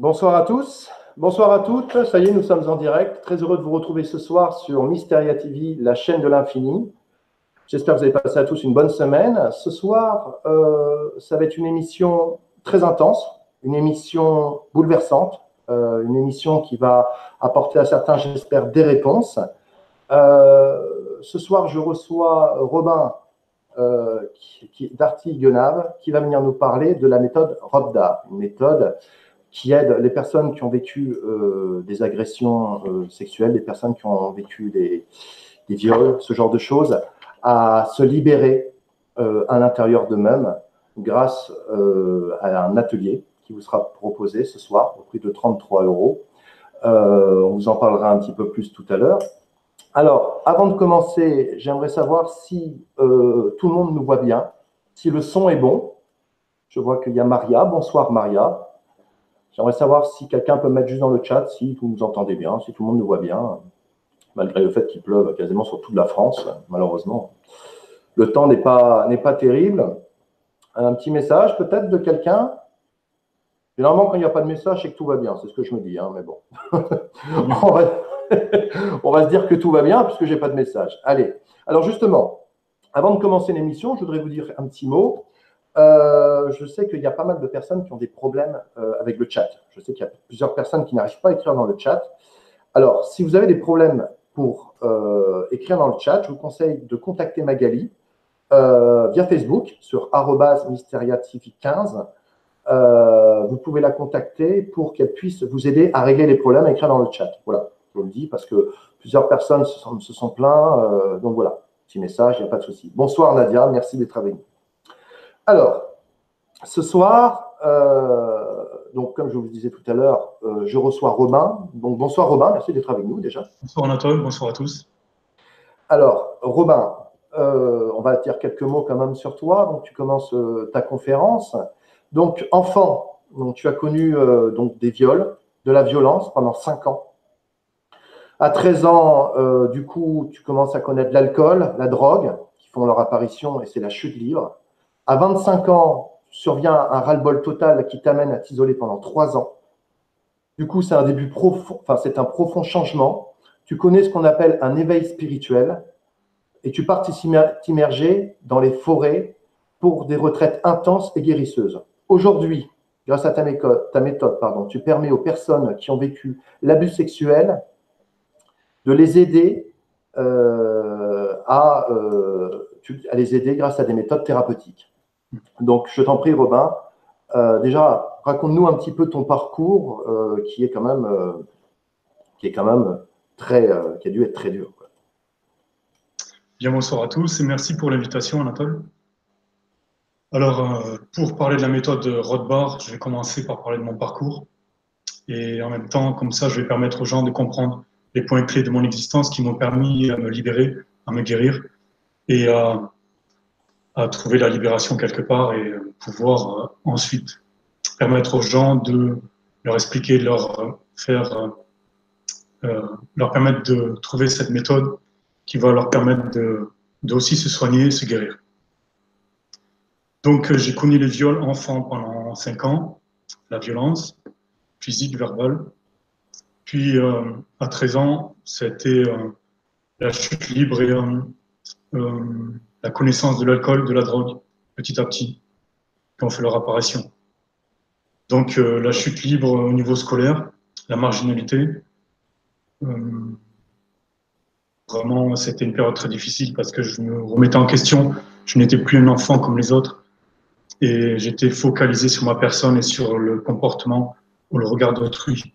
Bonsoir à tous, bonsoir à toutes. Ça y est, nous sommes en direct. Très heureux de vous retrouver ce soir sur Mysteria TV, la chaîne de l'infini. J'espère que vous avez passé à tous une bonne semaine. Ce soir, euh, ça va être une émission très intense, une émission bouleversante, euh, une émission qui va apporter à certains, j'espère, des réponses. Euh, ce soir, je reçois Robin d'Arty Guenave qui va venir nous parler de la méthode ROBDA, une méthode qui aide les personnes qui ont vécu euh, des agressions euh, sexuelles, des personnes qui ont vécu des, viols, ce genre de choses, à se libérer à l'intérieur d'eux-mêmes grâce à un atelier qui vous sera proposé ce soir au prix de 33 euros. on vous en parlera un petit peu plus tout à l'heure. Alors, avant de commencer, j'aimerais savoir si euh, tout le monde nous voit bien, si le son est bon. Je vois qu'il y a Maria. Bonsoir Maria. J'aimerais savoir si quelqu'un peut mettre juste dans le chat si vous nous entendez bien, si tout le monde nous voit bien, malgré le fait qu'il pleuve quasiment sur toute la France, malheureusement. Le temps n'est pas, n'est pas terrible. Un petit message peut-être de quelqu'un? Généralement, quand il n'y a pas de message, c'est que tout va bien. C'est ce que je me dis, hein, mais bon. on, va, on, va, se dire que tout va bien puisque je n'ai pas de message. Allez. Alors justement, avant de commencer l'émission, je voudrais vous dire un petit mot. Euh, je sais qu'il y a pas mal de personnes qui ont des problèmes euh, avec le chat. Je sais qu'il y a plusieurs personnes qui n'arrivent pas à écrire dans le chat. Alors, si vous avez des problèmes pour euh, écrire dans le chat, je vous conseille de contacter Magali via Facebook sur mysteriatv15 euh, vous pouvez la contacter pour qu'elle puisse vous aider à régler les problèmes à écrire dans le chat. Voilà, je vous le dis parce que plusieurs personnes se sont, se sont plaints. Donc voilà, petit message, il n'y a pas de souci. Bonsoir Nadia, merci d'être avec nous. Alors, ce soir, euh, donc comme je vous le disais tout à l'heure, je reçois Robin. Donc bonsoir Robin, merci d'être avec nous déjà. Bonsoir Anatole, bonsoir à tous. Alors, Robin, on va dire quelques mots quand même sur toi. Donc tu commences ta conférence. Donc, enfant, donc, tu as connu euh, donc, des viols, de la violence pendant 5 ans. À 13 ans, euh, du coup, tu commences à connaître l'alcool, la drogue, qui font leur apparition et c'est la chute libre. À 25 ans, survient un ras-le-bol total qui t'amène à t'isoler pendant 3 ans. Du coup, c'est un début profond, c'est un profond changement. Tu connais ce qu'on appelle un éveil spirituel et tu pars t'immerger dans les forêts pour des retraites intenses et guérisseuses. Aujourd'hui, grâce à ta méthode, pardon, tu permets aux personnes qui ont vécu l'abus sexuel de les aider euh, euh, à, les aider grâce à des méthodes thérapeutiques. Donc, je t'en prie, Robin. Euh, déjà, raconte-nous un petit peu ton parcours qui est quand même, qui est quand même très, qui a dû être très dur. Bien, bonsoir à tous et merci pour l'invitation, Anatole. Alors, euh, pour parler de la méthode Rothbard, je vais commencer par parler de mon parcours. Et en même temps, comme ça, je vais permettre aux gens de comprendre les points clés de mon existence qui m'ont permis à me libérer, à me guérir et à, trouver la libération quelque part et pouvoir euh, ensuite permettre aux gens de leur expliquer, leur euh, faire, leur permettre de trouver cette méthode qui va leur permettre de, de aussi se soigner se guérir. Donc, euh, j'ai connu les viols enfants pendant 5 ans, la violence physique, verbale. Puis, euh, à 13 ans, c'était euh, la chute libre et la connaissance de l'alcool, de la drogue, petit à petit, qui ont fait leur apparition. Donc, la chute libre au niveau scolaire, la marginalité. vraiment, c'était une période très difficile parce que je me remettais en question. Je n'étais plus un enfant comme les autres et j'étais focalisé sur ma personne et sur le comportement ou le regard d'autrui.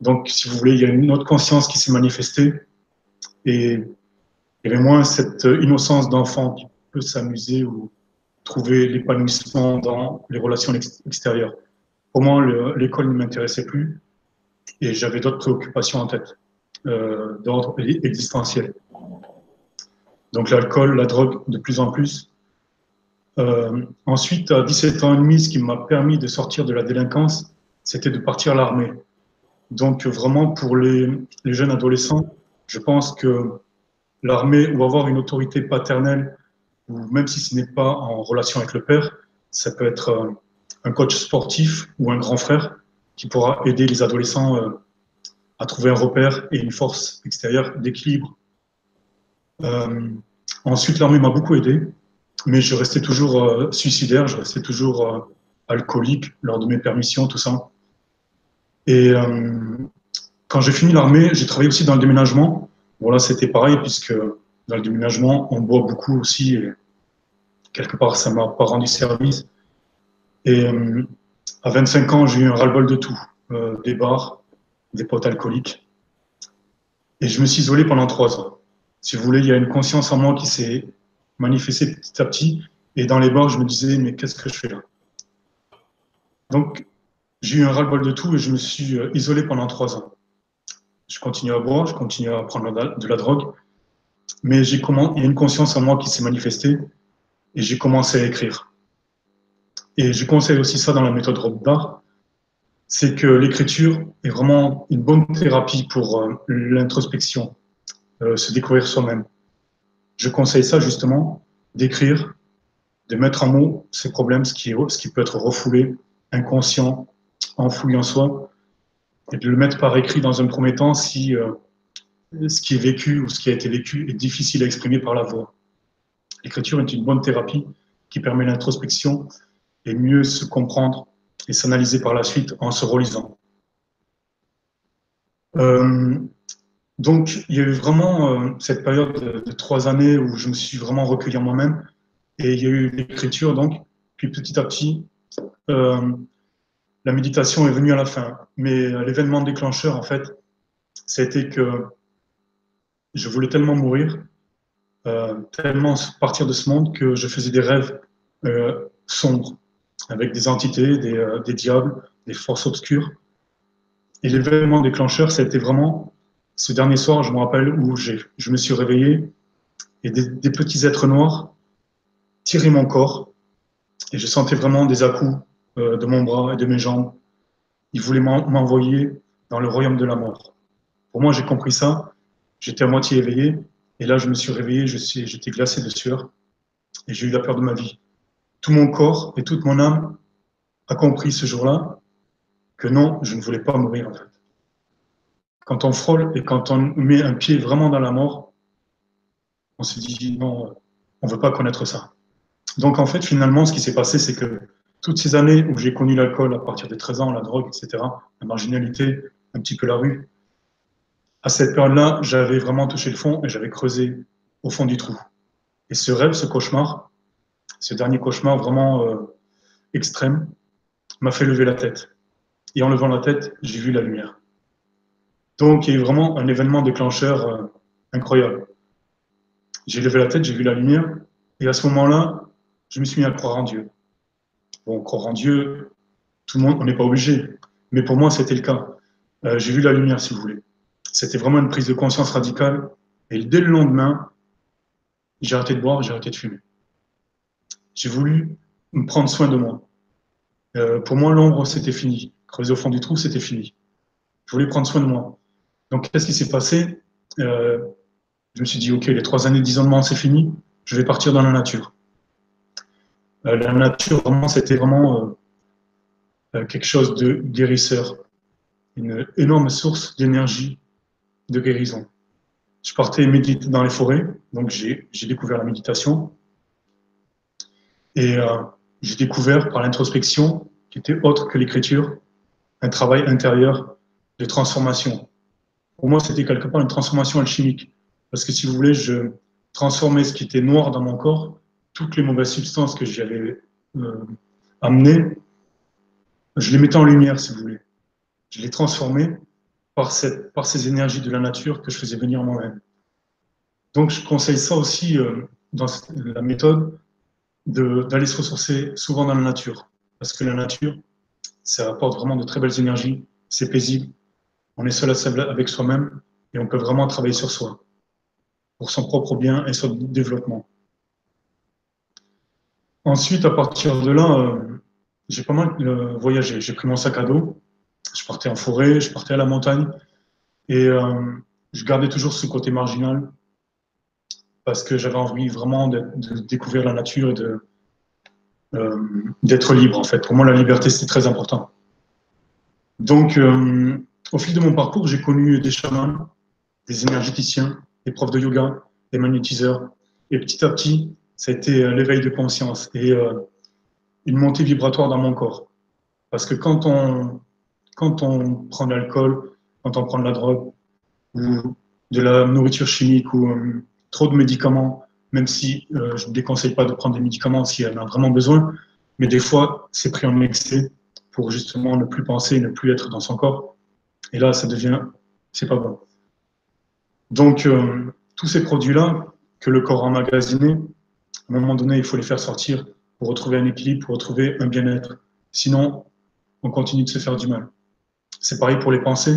Donc, si vous voulez, il y a une autre conscience qui s'est manifestée et il y avait moins cette innocence d'enfant qui peut s'amuser ou trouver l'épanouissement dans les relations extérieures. Pour moi, l'école ne m'intéressait plus et j'avais d'autres préoccupations en tête, euh, d'ordre existentiel. Donc l'alcool, la drogue, de plus en plus, euh, ensuite, à 17 ans et demi, ce qui m'a permis de sortir de la délinquance, c'était de partir à l'armée. Donc vraiment, pour les, jeunes adolescents, je pense que l'armée ou avoir une autorité paternelle, ou même si ce n'est pas en relation avec le père, ça peut être euh, un coach sportif ou un grand frère qui pourra aider les adolescents euh, à trouver un repère et une force extérieure d'équilibre. Euh, ensuite, l'armée m'a beaucoup aidé, mais je restais toujours suicidaire, je restais toujours alcoolique lors de mes permissions, tout ça. Et quand j'ai fini l'armée, j'ai travaillé aussi dans le déménagement. Voilà, c'était pareil, puisque dans le déménagement, on boit beaucoup aussi. Et quelque part, ça m'a pas rendu service. Et euh, à 25 ans, j'ai eu un ras-le-bol de tout. Euh, des bars, des potes alcooliques. Et je me suis isolé pendant trois ans. Si vous voulez, il y a une conscience en moi qui s'est manifestée petit à petit. Et dans les bars, je me disais, mais qu'est-ce que je fais là? Donc, j'ai eu un ras-le-bol de tout et je me suis euh, isolé pendant trois ans. Je continue à boire, je continue à prendre de la drogue, mais il y a une conscience en moi qui s'est manifestée et j'ai commencé à écrire. Et je conseille aussi ça dans la méthode Rothbard, c'est que l'écriture est vraiment une bonne thérapie pour euh, l'introspection, euh, se découvrir soi-même. Je conseille ça justement, d'écrire, de mettre en mots ses problèmes, ce qui, ce qui peut être refoulé, inconscient, enfoui en soi, et de le mettre par écrit dans un premier temps si euh, ce qui est vécu ou ce qui a été vécu est difficile à exprimer par la voix. L'écriture est une bonne thérapie qui permet l'introspection et mieux se comprendre et s'analyser par la suite en se relisant. Euh, donc, il y a eu vraiment euh, cette période de, trois années où je me suis vraiment recueilli en moi-même et il y a eu l'écriture, donc, puis petit à petit, la méditation est venue à la fin. Mais l'événement déclencheur, en fait, c'était que je voulais tellement mourir euh, tellement partir de ce monde que je faisais des rêves euh, sombres avec des entités, des, euh, des, diables, des forces obscures. Et l'événement déclencheur, été vraiment ce dernier soir, je me rappelle, où je me suis réveillé et des, des, petits êtres noirs tiraient mon corps et je sentais vraiment des à-coups de mon bras et de mes jambes. Ils voulaient m'envoyer dans le royaume de la mort. Pour moi, j'ai compris ça. J'étais à moitié éveillé et là, je me suis réveillé, j'étais glacé de sueur et j'ai eu la peur de ma vie. Tout mon corps et toute mon âme a compris ce jour-là que non, je ne voulais pas mourir en fait. Quand on frôle et quand on met un pied vraiment dans la mort, on se dit non, on ne veut pas connaître ça. Donc en fait, finalement, ce qui s'est passé, c'est que toutes ces années où j'ai connu l'alcool à partir des 13 ans, la drogue, etc., la marginalité, un petit peu la rue, à cette période-là, j'avais vraiment touché le fond et j'avais creusé au fond du trou. Et ce rêve, ce cauchemar, ce dernier cauchemar vraiment euh, extrême, m'a fait lever la tête. Et en levant la tête, j'ai vu la lumière. Donc, il y a eu vraiment un événement déclencheur euh, incroyable. J'ai levé la tête, j'ai vu la lumière, et à ce moment-là, je me suis mis à croire en Dieu. Bon, croire en Dieu, tout le monde, on n'est pas obligé, mais pour moi, c'était le cas. Euh, j'ai vu la lumière, si vous voulez. C'était vraiment une prise de conscience radicale. Et dès le lendemain, j'ai arrêté de boire, j'ai arrêté de fumer. J'ai voulu me prendre soin de moi. Euh, pour moi, l'ombre, c'était fini. Creuser au fond du trou, c'était fini. Je voulais prendre soin de moi. Donc, qu'est-ce qui s'est passé? Euh, Je me suis dit, OK, les trois années d'isolement, c'est fini. Je vais partir dans la nature. Euh, la nature, vraiment, c'était vraiment quelque chose de guérisseur. Une énorme source d'énergie, de guérison. Je partais méditer dans les forêts, donc j'ai découvert la méditation. Et euh, j'ai découvert par l'introspection, qui était autre que l'écriture, un travail intérieur de transformation. Pour moi, c'était quelque part une transformation alchimique. Parce que si vous voulez, je transformais ce qui était noir dans mon corps, toutes les mauvaises substances que j'avais euh, amenées, je les mettais en lumière, si vous voulez. Je les transformais par, ces énergies de la nature que je faisais venir moi-même. Donc, je conseille ça aussi euh, dans la méthode d'aller se ressourcer souvent dans la nature. Parce que la nature, ça apporte vraiment de très belles énergies, c'est paisible, on est seul avec soi-même et on peut vraiment travailler sur soi, pour son propre bien et son développement. Ensuite, à partir de là, euh, j'ai pas mal euh, voyagé. J'ai pris mon sac à dos, je partais en forêt, je partais à la montagne. Et euh, je gardais toujours ce côté marginal parce que j'avais envie vraiment de, découvrir la nature et de, d'être libre en fait. Pour moi, la liberté, c'était très important. Donc, au fil de mon parcours, j'ai connu des chamans, des énergéticiens, des profs de yoga, des magnétiseurs. Et petit à petit, été euh, l'éveil de conscience et euh, une montée vibratoire dans mon corps. Parce que quand on, quand on prend de l'alcool, quand on prend de la drogue, ou de la nourriture chimique, ou trop de médicaments, même si je ne déconseille pas de prendre des médicaments si elle en a vraiment besoin, mais des fois, c'est pris en excès pour justement ne plus penser, ne plus être dans son corps. Et là, ça devient, c'est pas bon. Donc, euh, tous ces produits-là que le corps a emmagasinés, à un moment donné, il faut les faire sortir pour retrouver un équilibre, pour retrouver un bien-être. Sinon, on continue de se faire du mal. C'est pareil pour les pensées,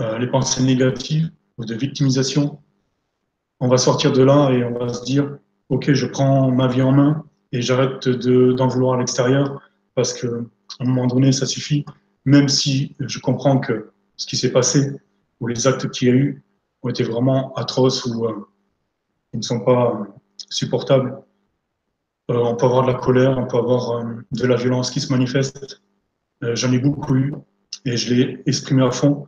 euh, les pensées négatives ou de victimisation. On va sortir de là et on va se dire, OK, je prends ma vie en main et j'arrête d'en vouloir à l'extérieur parce qu'à un moment donné, ça suffit. Même si je comprends que ce qui s'est passé ou les actes qu'il y a eu ont été vraiment atroces ou euh, ils ne sont pas supportables. Euh, on peut avoir de la colère, on peut avoir euh, de la violence qui se manifeste. J'en ai beaucoup eu et je l'ai exprimé à fond.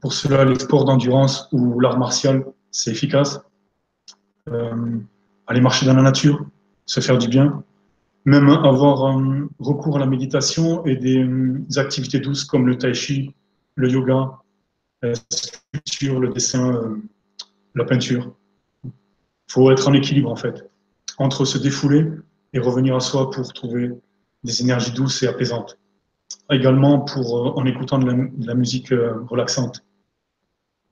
pour cela, les sports d'endurance ou l'art martial, c'est efficace. aller marcher dans la nature, se faire du bien, même avoir euh, recours à la méditation et des, euh, activités douces comme le tai chi, le yoga, la sculpture, le dessin, euh, la peinture. Faut être en équilibre en fait, entre se défouler et revenir à soi pour trouver des énergies douces et apaisantes. Également pour, en écoutant de la, musique relaxante.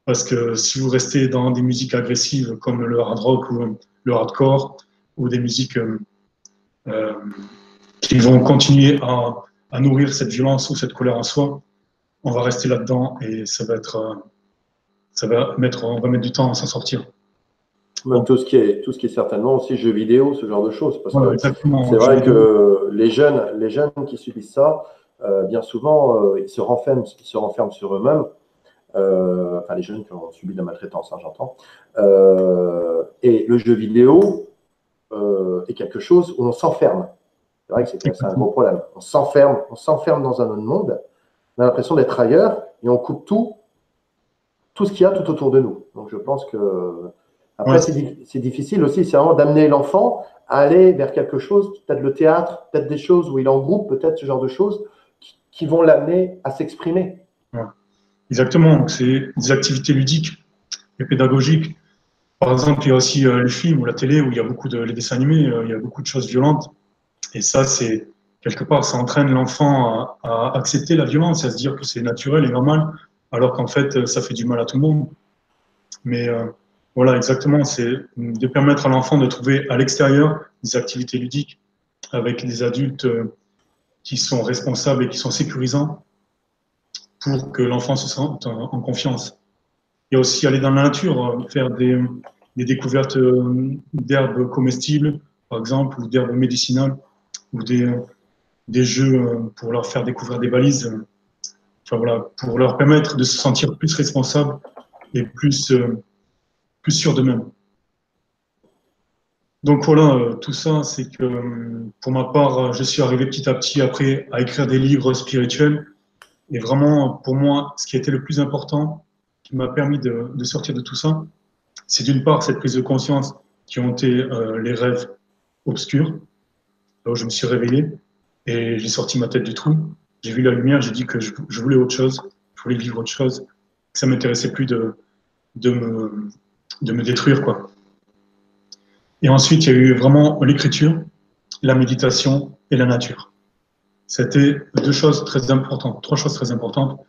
Parce que si vous restez dans des musiques agressives comme le hard rock ou le hardcore, ou des musiques euh, qui vont continuer à, à, nourrir cette violence ou cette colère en soi, on va rester là-dedans et ça va être, euh, ça va mettre, on va mettre du temps à s'en sortir. Même tout ce qui est, tout ce qui est certainement aussi jeux vidéo, ce genre de choses. Parce que c'est vrai que les jeunes, les jeunes qui subissent ça, euh, bien souvent, ils se renferment, ils se renferment sur eux-mêmes. enfin, les jeunes qui ont subi de la maltraitance, hein, j'entends. et le jeu vidéo, euh, est quelque chose où on s'enferme. C'est vrai que c'est un gros problème. On s'enferme, on s'enferme dans un autre monde. On a l'impression d'être ailleurs et on coupe tout, tout ce qu'il y a tout autour de nous. Donc je pense que après c'est difficile aussi, c'est vraiment d'amener l'enfant à aller vers quelque chose, peut-être le théâtre, peut-être des choses où il est en groupe, peut-être ce genre de choses qui, vont l'amener à s'exprimer. Exactement. C'est des activités ludiques et pédagogiques par exemple, il y a aussi euh, le film ou la télé où il y a beaucoup de les dessins animés, euh, il y a beaucoup de choses violentes. Et ça, c'est quelque part, ça entraîne l'enfant à, accepter la violence, à se dire que c'est naturel et normal, alors qu'en fait, ça fait du mal à tout le monde. Mais euh, voilà, exactement, c'est de permettre à l'enfant de trouver à l'extérieur des activités ludiques avec des adultes qui sont responsables et qui sont sécurisants pour que l'enfant se sente en confiance. Il y a aussi aller dans la nature, faire des, découvertes euh, d'herbes comestibles, par exemple, ou d'herbes médicinales, ou des, des jeux euh, pour leur faire découvrir des balises, enfin, voilà, pour leur permettre de se sentir plus responsables et plus, euh, plus sûrs d'eux-mêmes. Donc voilà, tout ça, c'est que pour ma part, je suis arrivé petit à petit après à écrire des livres spirituels. Et vraiment, pour moi, ce qui était le plus important, qui m'a permis de, sortir de tout ça, c'est d'une part cette prise de conscience qui ont été euh, les rêves obscurs, là où je me suis réveillé et j'ai sorti ma tête du trou. J'ai vu la lumière, j'ai dit que je, voulais autre chose, je voulais vivre autre chose, que ça m'intéressait plus de, de, me, de me détruire. Quoi. Et ensuite, il y a eu vraiment l'écriture, la méditation et la nature. C'était deux choses très importantes, trois choses très importantes,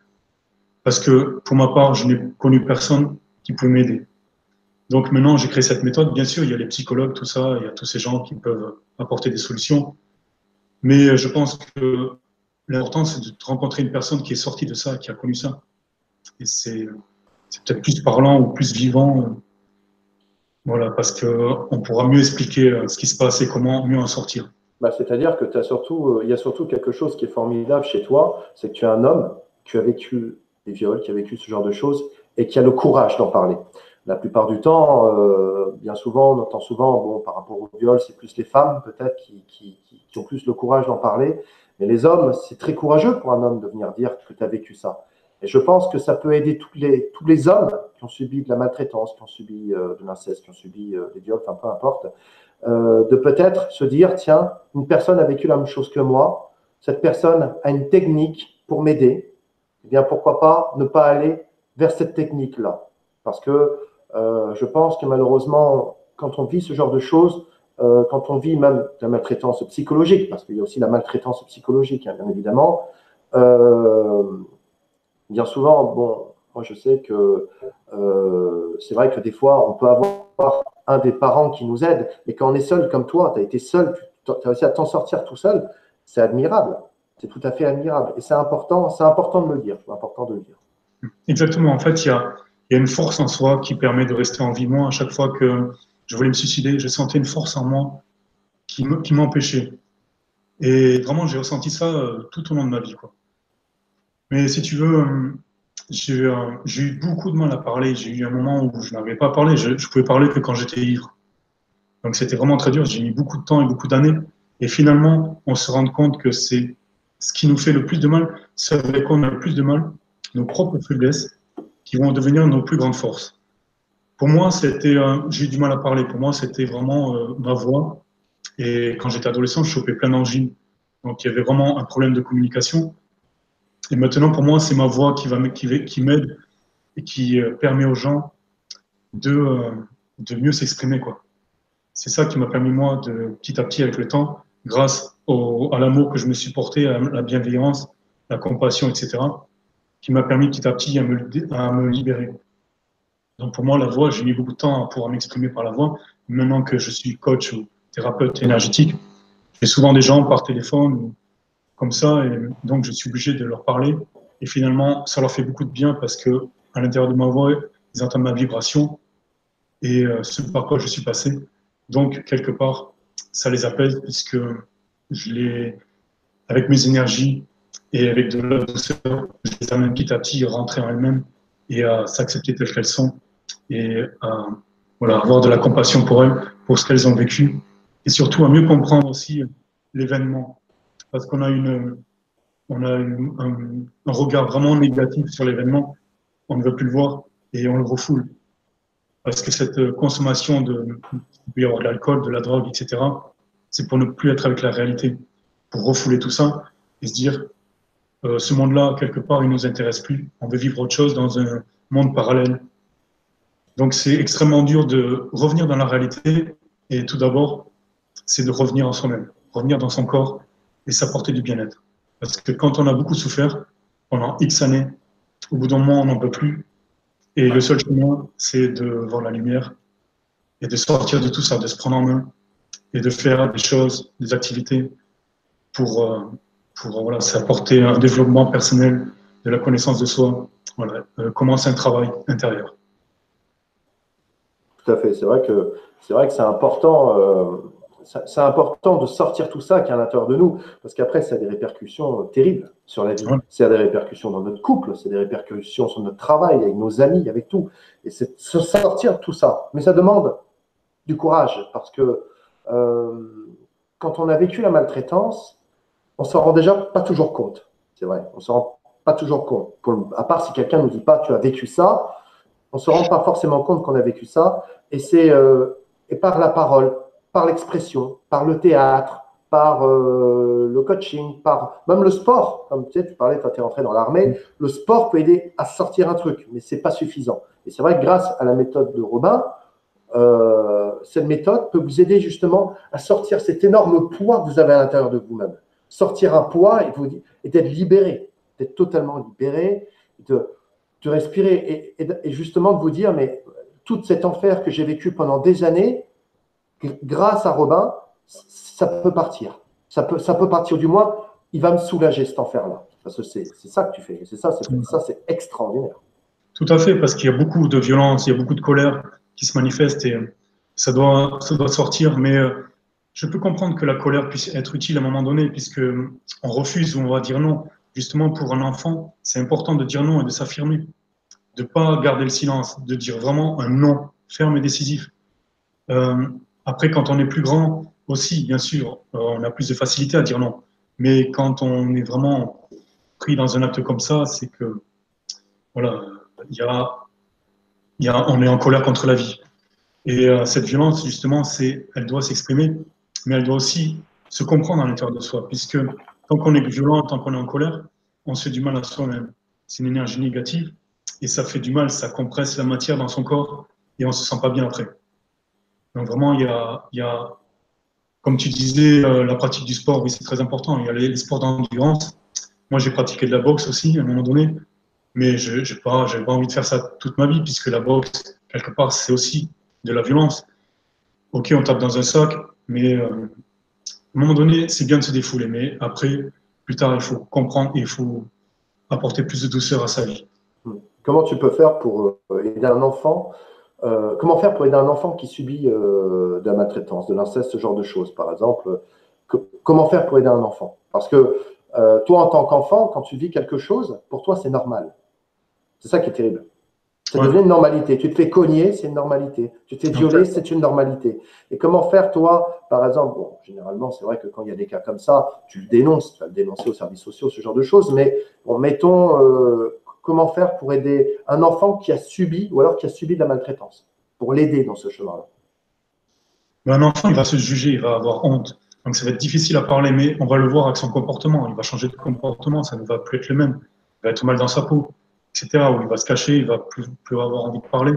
parce que pour ma part, je n'ai connu personne qui pouvait m'aider. Donc maintenant, j'ai créé cette méthode. Bien sûr, il y a les psychologues, tout ça, il y a tous ces gens qui peuvent apporter des solutions. Mais je pense que l'important, c'est de rencontrer une personne qui est sortie de ça, qui a connu ça. Et c'est peut-être plus parlant ou plus vivant. Voilà, parce qu'on pourra mieux expliquer ce qui se passe et comment mieux en sortir. Bah, C'est-à-dire que as surtout, il y a surtout quelque chose qui est formidable chez toi, c'est que tu es un homme qui a vécu des viols, qui a vécu ce genre de choses et qui a le courage d'en parler la plupart du temps, euh, bien souvent, on entend souvent, bon, par rapport au viol, c'est plus les femmes peut-être qui, ont plus le courage d'en parler. Mais les hommes, c'est très courageux pour un homme de venir dire que tu as vécu ça. Et je pense que ça peut aider tous les, hommes qui ont subi de la maltraitance, qui ont subi euh, de l'inceste, qui ont subi euh, des viols, enfin peu importe, euh, de peut-être se dire, tiens, une personne a vécu la même chose que moi, cette personne a une technique pour m'aider, eh bien pourquoi pas ne pas aller vers cette technique-là? Parce que je pense que malheureusement, quand on vit ce genre de choses, quand on vit même de la maltraitance psychologique, parce qu'il y a aussi la maltraitance psychologique, hein, bien évidemment, bien souvent, bon, moi je sais que euh, c'est vrai que des fois, on peut avoir un des parents qui nous aide, mais quand on est seul comme toi, tu as été seul, tu as réussi à t'en sortir tout seul, c'est admirable. C'est tout à fait admirable. Et c'est important, c'est important de le dire. Important de le dire. Exactement. En fait, il y a, y a, une force en soi qui permet de rester en vie. Moi, à chaque fois que je voulais me suicider, je sentais une force en moi qui m'empêchait. Et vraiment, j'ai ressenti ça euh, tout au long de ma vie. Quoi. Mais si tu veux, euh, j'ai eu beaucoup de mal à parler. J'ai eu un moment où je n'avais pas parlé. Je, je pouvais parler que quand j'étais ivre. Donc c'était vraiment très dur. J'ai mis beaucoup de temps et beaucoup d'années. Et finalement, on se rend compte que c'est ce qui nous fait le plus de mal, c'est avec quoi on a le plus de mal, nos propres faiblesses, qui vont devenir nos plus grandes forces. Pour moi, c'était, j'ai eu du mal à parler. Pour moi, c'était vraiment euh, ma voix. Et quand j'étais adolescent, je chopais plein d'angines. Donc il y avait vraiment un problème de communication. Et maintenant, pour moi, c'est ma voix qui, va, qui, m'aide et qui euh, permet aux gens de, euh, de mieux s'exprimer. C'est ça qui m'a permis, moi, de petit à petit, avec le temps, grâce à l'amour que je me suis porté, à la bienveillance, la compassion, etc., qui m'a permis petit à petit à me, à me libérer. Donc pour moi, la voix, j'ai mis beaucoup de temps à pouvoir m'exprimer par la voix. Maintenant que je suis coach ou thérapeute énergétique, j'ai souvent des gens par téléphone comme ça, et donc je suis obligé de leur parler. Et finalement, ça leur fait beaucoup de bien parce que à l'intérieur de ma voix, ils entendent ma vibration et euh, ce par quoi je suis passé. Donc, quelque part, ça les apaise puisque je les, avec mes énergies et avec de la douceur, je les amène petit à petit à rentrer en elles-mêmes et à s'accepter telles qu'elles sont et à voilà, avoir de la compassion pour elles, pour ce qu'elles ont vécu et surtout à mieux comprendre aussi l'événement parce qu'on a, une, on a un, regard vraiment négatif sur l'événement. On ne veut plus le voir et on le refoule. Parce que cette consommation de, de l'alcool, de la drogue, etc., c'est pour ne plus être avec la réalité, pour refouler tout ça et se dire, euh, ce monde-là, quelque part, il ne nous intéresse plus. On veut vivre autre chose dans un monde parallèle. Donc c'est extrêmement dur de revenir dans la réalité et tout d'abord, c'est de revenir en soi-même, revenir dans son corps et s'apporter du bien-être. Parce que quand on a beaucoup souffert pendant X années, au bout d'un moment, on n'en peut plus. Et le seul chemin, c'est de voir la lumière et de sortir de tout ça, de se prendre en main et de faire des choses, des activités pour, euh, pour voilà, s'apporter un développement personnel de la connaissance de soi, voilà, euh, commencer un travail intérieur. Tout à fait. C'est vrai que c'est vrai que c'est important. Euh, c'est important de sortir tout ça qui est à l'intérieur de nous, parce qu'après, ça a des répercussions euh, terribles sur la vie. Ça a des répercussions dans notre couple, c'est des répercussions sur notre travail, avec nos amis, avec tout. Et c'est se sortir tout ça. Mais ça demande du courage, parce que euh, quand on a vécu la maltraitance, on s'en rend déjà pas toujours compte. C'est vrai, on s'en rend pas toujours compte. à part si quelqu'un nous dit pas tu as vécu ça, on se rend pas forcément compte qu'on a vécu ça. Et c'est euh, et par la parole, par l'expression, par le théâtre, par euh, le coaching, par même le sport. Comme tu sais, tu parlais quand tu es rentré dans l'armée, le sport peut aider à sortir un truc, mais c'est pas suffisant. Et c'est vrai que grâce à la méthode de Robin, euh, cette méthode peut vous aider justement à sortir cet énorme poids que vous avez à l'intérieur de vous-même. Sortir un poids et, d'être libéré, d'être totalement libéré, de, de respirer et, et justement de vous dire, mais tout cet enfer que j'ai vécu pendant des années, grâce à Robin, ça peut partir. Ça peut, ça peut partir du moins, il va me soulager cet enfer-là. C'est ça que tu fais. C'est ça, c'est extraordinaire. Tout à fait, parce qu'il y a beaucoup de violence, il y a beaucoup de colère qui se manifeste et ça doit, ça doit sortir. Mais euh, je peux comprendre que la colère puisse être utile à un moment donné, puisque on refuse ou on va dire non. Justement, pour un enfant, c'est important de dire non et de s'affirmer, de pas garder le silence, de dire vraiment un non ferme et décisif. Euh, après, quand on est plus grand, aussi, bien sûr, euh, on a plus de facilité à dire non. Mais quand on est vraiment pris dans un acte comme ça, c'est que, voilà, il y a, y a, on est en colère contre la vie. Et euh, cette violence, justement, c'est, elle doit s'exprimer, mais elle doit aussi se comprendre à l'intérieur de soi, puisque tant qu'on est violent, tant qu'on est en colère, on se fait du mal à soi-même. C'est une énergie négative et ça fait du mal, ça compresse la matière dans son corps et on se sent pas bien après. Donc vraiment, il y a, il y a comme tu disais, euh, la pratique du sport, oui, c'est très important. Il y a les, sports d'endurance. Moi, j'ai pratiqué de la boxe aussi à un moment donné, mais je n'ai pas, envie de faire ça toute ma vie, puisque la boxe, quelque part, c'est aussi de la violence. Ok, on tape dans un sac, mais euh, à un moment donné, c'est bien de se défouler, mais après, plus tard, il faut comprendre et il faut apporter plus de douceur à sa vie. Comment tu peux faire pour euh, aider un enfant euh, comment faire pour aider un enfant qui subit euh, de la maltraitance, de l'inceste, ce genre de choses, par exemple Comment faire pour aider un enfant? Parce que euh, toi, en tant qu'enfant, quand tu vis quelque chose, pour toi, c'est normal. C'est ça qui est terrible. Ça devient une normalité. Tu te fais cogner, c'est une normalité. Tu te fais violer, c'est une normalité. Et comment faire, toi, par exemple, bon, généralement, c'est vrai que quand il y a des cas comme ça, tu le dénonces, tu vas le dénoncer aux services sociaux, ce genre de choses, mais bon, mettons, comment faire pour aider un enfant qui a subi ou alors qui a subi de la maltraitance, pour l'aider dans ce chemin-là Un enfant, il va se juger, il va avoir honte. Donc ça va être difficile à parler, mais on va le voir avec son comportement. Il va changer de comportement, ça ne va plus être le même. Il va être mal dans sa peau, etc. Ou il va se cacher, il va plus, avoir envie de parler.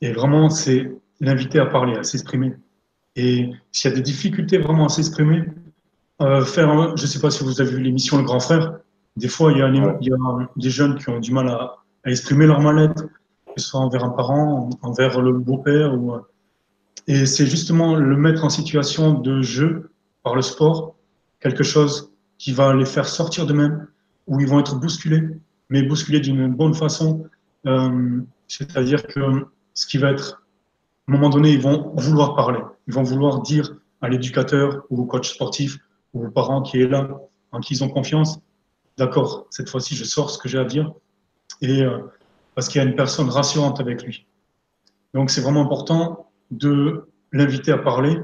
Et vraiment, c'est l'inviter à parler, à s'exprimer. Et s'il y a des difficultés vraiment à s'exprimer, euh, faire, je ne sais pas si vous avez vu l'émission Le Grand Frère, des fois, il y, a, des jeunes qui ont du mal à, exprimer leur mal-être, que ce soit envers un parent, envers le beau-père. Et c'est justement le mettre en situation de jeu par le sport, quelque chose qui va les faire sortir d'eux-mêmes, où ils vont être bousculés, mais bousculés d'une bonne façon. Euh, c'est-à-dire que ce qui va être, à un moment donné, ils vont vouloir parler, ils vont vouloir dire à l'éducateur ou au coach sportif ou aux parents qui est là, en qui ils ont confiance, d'accord, cette fois-ci, je sors ce que j'ai à dire, et euh, parce qu'il y a une personne rassurante avec lui. Donc, c'est vraiment important de l'inviter à parler,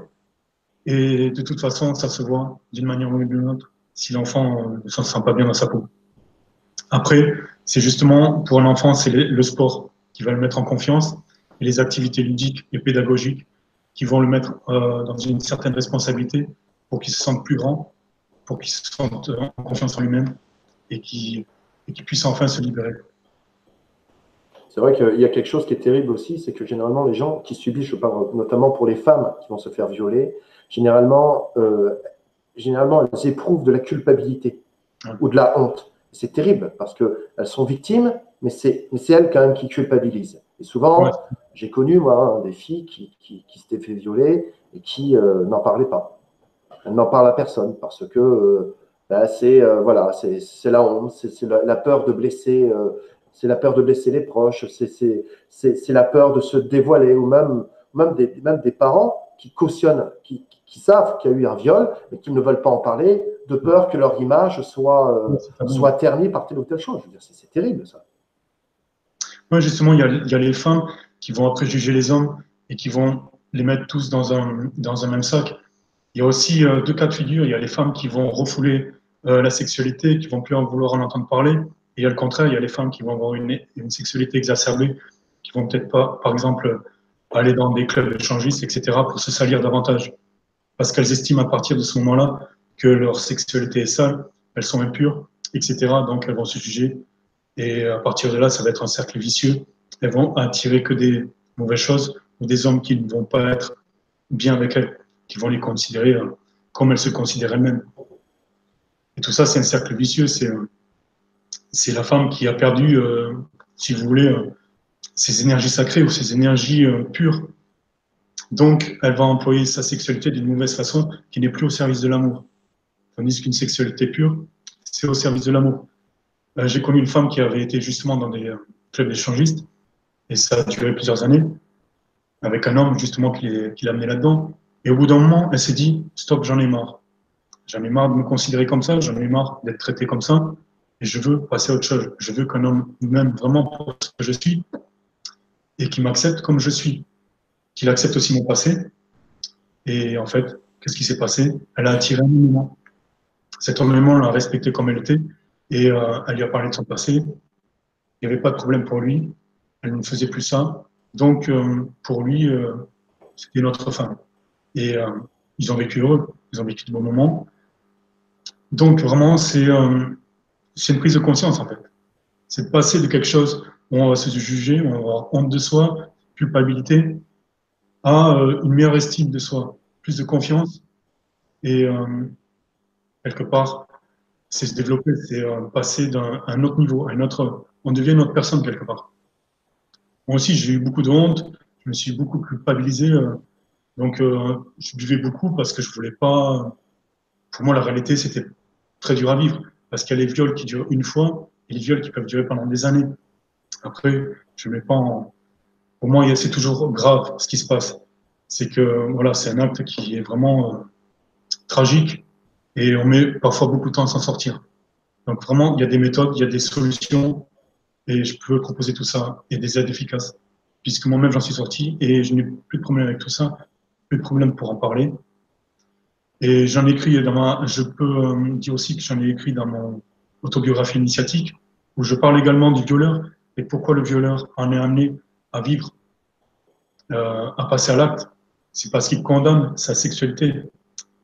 et de toute façon, ça se voit d'une manière ou d'une autre si l'enfant ne se sent pas bien dans sa peau. Après, c'est justement pour un enfant, c'est le sport qui va le mettre en confiance, et les activités ludiques et pédagogiques qui vont le mettre euh, dans une certaine responsabilité pour qu'il se sente plus grand, pour qu'il se sente en confiance en lui-même et qui, qui puisse enfin se libérer. C'est vrai qu'il y a quelque chose qui est terrible aussi, c'est que généralement les gens qui subissent, je parle notamment pour les femmes qui vont se faire violer, généralement, euh, généralement elles éprouvent de la culpabilité ou de la honte. C'est terrible parce qu'elles sont victimes, mais c'est elles quand même qui culpabilisent. Et souvent, j'ai connu moi des filles qui, qui, s'étaient fait violer et qui euh, n'en parlaient pas. Elles n'en parlent à personne parce que euh, c'est euh, voilà, c'est la honte, c'est la, peur de blesser, euh, c'est la peur de blesser les proches, c'est la peur de se dévoiler, ou même même des même des parents qui cautionnent, qui, qui savent qu'il y a eu un viol, mais qui ne veulent pas en parler, de peur que leur image soit euh, soit ternie par telle ou telle chose. c'est terrible ça. Oui, justement, il y, a, il y a les femmes qui vont après juger les hommes et qui vont les mettre tous dans un, dans un même sac. Il y a aussi deux cas de figure. Il y a les femmes qui vont refouler euh, la sexualité, qui vont plus en vouloir en entendre parler. Et il y a le contraire, il y a les femmes qui vont avoir une, une sexualité exacerbée, qui vont peut-être pas, par exemple, aller dans des clubs échangistes, etc., pour se salir davantage. Parce qu'elles estiment à partir de ce moment-là que leur sexualité est sale, elles sont impures, etc. Donc elles vont se juger. Et à partir de là, ça va être un cercle vicieux. Elles vont attirer que des mauvaises choses ou des hommes qui ne vont pas être bien avec elles, qui vont les considérer euh, comme elles se considèrent elles-mêmes. Tout ça, c'est un cercle vicieux. C'est, c'est la femme qui a perdu, euh, si vous voulez, euh, ses énergies sacrées ou ses énergies euh, pures. Donc, elle va employer sa sexualité d'une mauvaise façon qui n'est plus au service de l'amour. Tandis qu'une sexualité pure, c'est au service de l'amour. j'ai connu une femme qui avait été justement dans des clubs échangistes et ça a duré plusieurs années avec un homme justement qui, qui l'a amené là-dedans. Et au bout d'un moment, elle s'est dit, stop, j'en ai marre. J'en ai marre de me considérer comme ça, j'en ai marre d'être traité comme ça, et je veux passer à autre chose. Je veux qu'un homme m'aime vraiment pour ce que je suis et qu'il m'accepte comme je suis, qu'il accepte aussi mon passé. Et en fait, qu'est-ce qui s'est passé? Elle a attiré un moment. cet homme l'a respectée comme elle était et euh, elle lui a parlé de son passé. Il n'y avait pas de problème pour lui. Elle ne faisait plus ça. Donc, euh, pour lui, euh, c'était notre femme. Et ils ont vécu heureux. Ils ont vécu de bons moments. Donc, vraiment, c'est c'est une prise de conscience, en fait. C'est de passer de quelque chose où on va se juger, on va avoir honte de soi, culpabilité, à une meilleure estime de soi, plus de confiance. Et quelque part, c'est se développer, c'est passer d'un un autre niveau, autre. On devient une autre personne quelque part. Moi aussi, j'ai eu beaucoup de honte. Je me suis beaucoup culpabilisé. Euh, donc, euh, je buvais beaucoup parce que je voulais pas. Pour moi, la réalité, c'était très dur à vivre parce qu'il y a les viols qui durent une fois et les viols qui peuvent durer pendant des années. Après, je mets pas en. Pour moi, c'est toujours grave ce qui se passe. C'est que voilà, c'est un acte qui est vraiment euh, tragique et on met parfois beaucoup de temps à s'en sortir. Donc vraiment, il y a des méthodes, il y a des solutions et je peux proposer tout ça et des aides efficaces. Puisque moi-même, j'en suis sorti et je n'ai plus de problème avec tout ça, plus de problème pour en parler. Et j'en ai écrit dans ma, je peux euh, dire aussi que j'en ai écrit dans mon autobiographie initiatique, où je parle également du violeur et pourquoi le violeur en est amené à vivre, euh, à passer à l'acte. C'est parce qu'il condamne sa sexualité.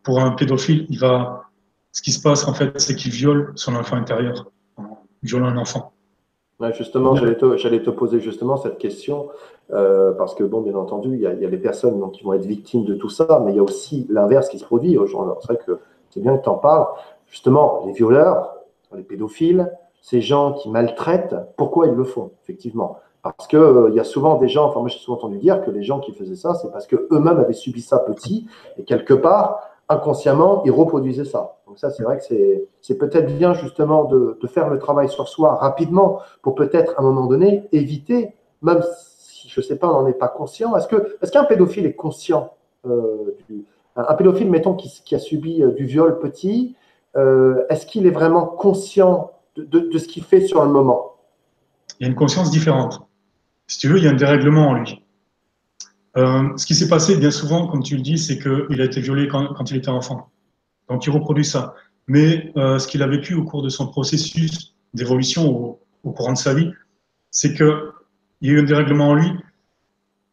Pour un pédophile, il va, ce qui se passe en fait, c'est qu'il viole son enfant intérieur, en violant un enfant justement, j'allais te, poser justement cette question, euh, parce que, bon, bien entendu, il y a, il y a les personnes donc, qui vont être victimes de tout ça, mais il y a aussi l'inverse qui se produit. C'est vrai que c'est bien que tu en parles. Justement, les violeurs, les pédophiles, ces gens qui maltraitent, pourquoi ils le font, effectivement? Parce qu'il euh, y a souvent des gens, enfin, moi j'ai souvent entendu dire que les gens qui faisaient ça, c'est parce qu'eux-mêmes avaient subi ça petit, et quelque part, inconsciemment, ils reproduisaient ça. Donc ça, c'est vrai que c'est peut-être bien justement de, faire le travail sur soi rapidement pour peut-être à un moment donné éviter, même si je ne sais pas, on n'en est pas conscient. Est-ce qu'un pédophile est conscient euh, un pédophile, mettons, qui, a subi euh, du viol petit, euh, est-ce qu'il est vraiment conscient de, ce qu'il fait sur le moment? Il y a une conscience différente. Si tu veux, il y a un dérèglement en lui. Euh, ce qui s'est passé bien souvent, comme tu le dis, c'est qu'il a été violé quand, il était enfant. Donc il reproduit ça. Mais euh, ce qu'il a vécu au cours de son processus d'évolution au, au, courant de sa vie, c'est qu'il y a eu un dérèglement en lui.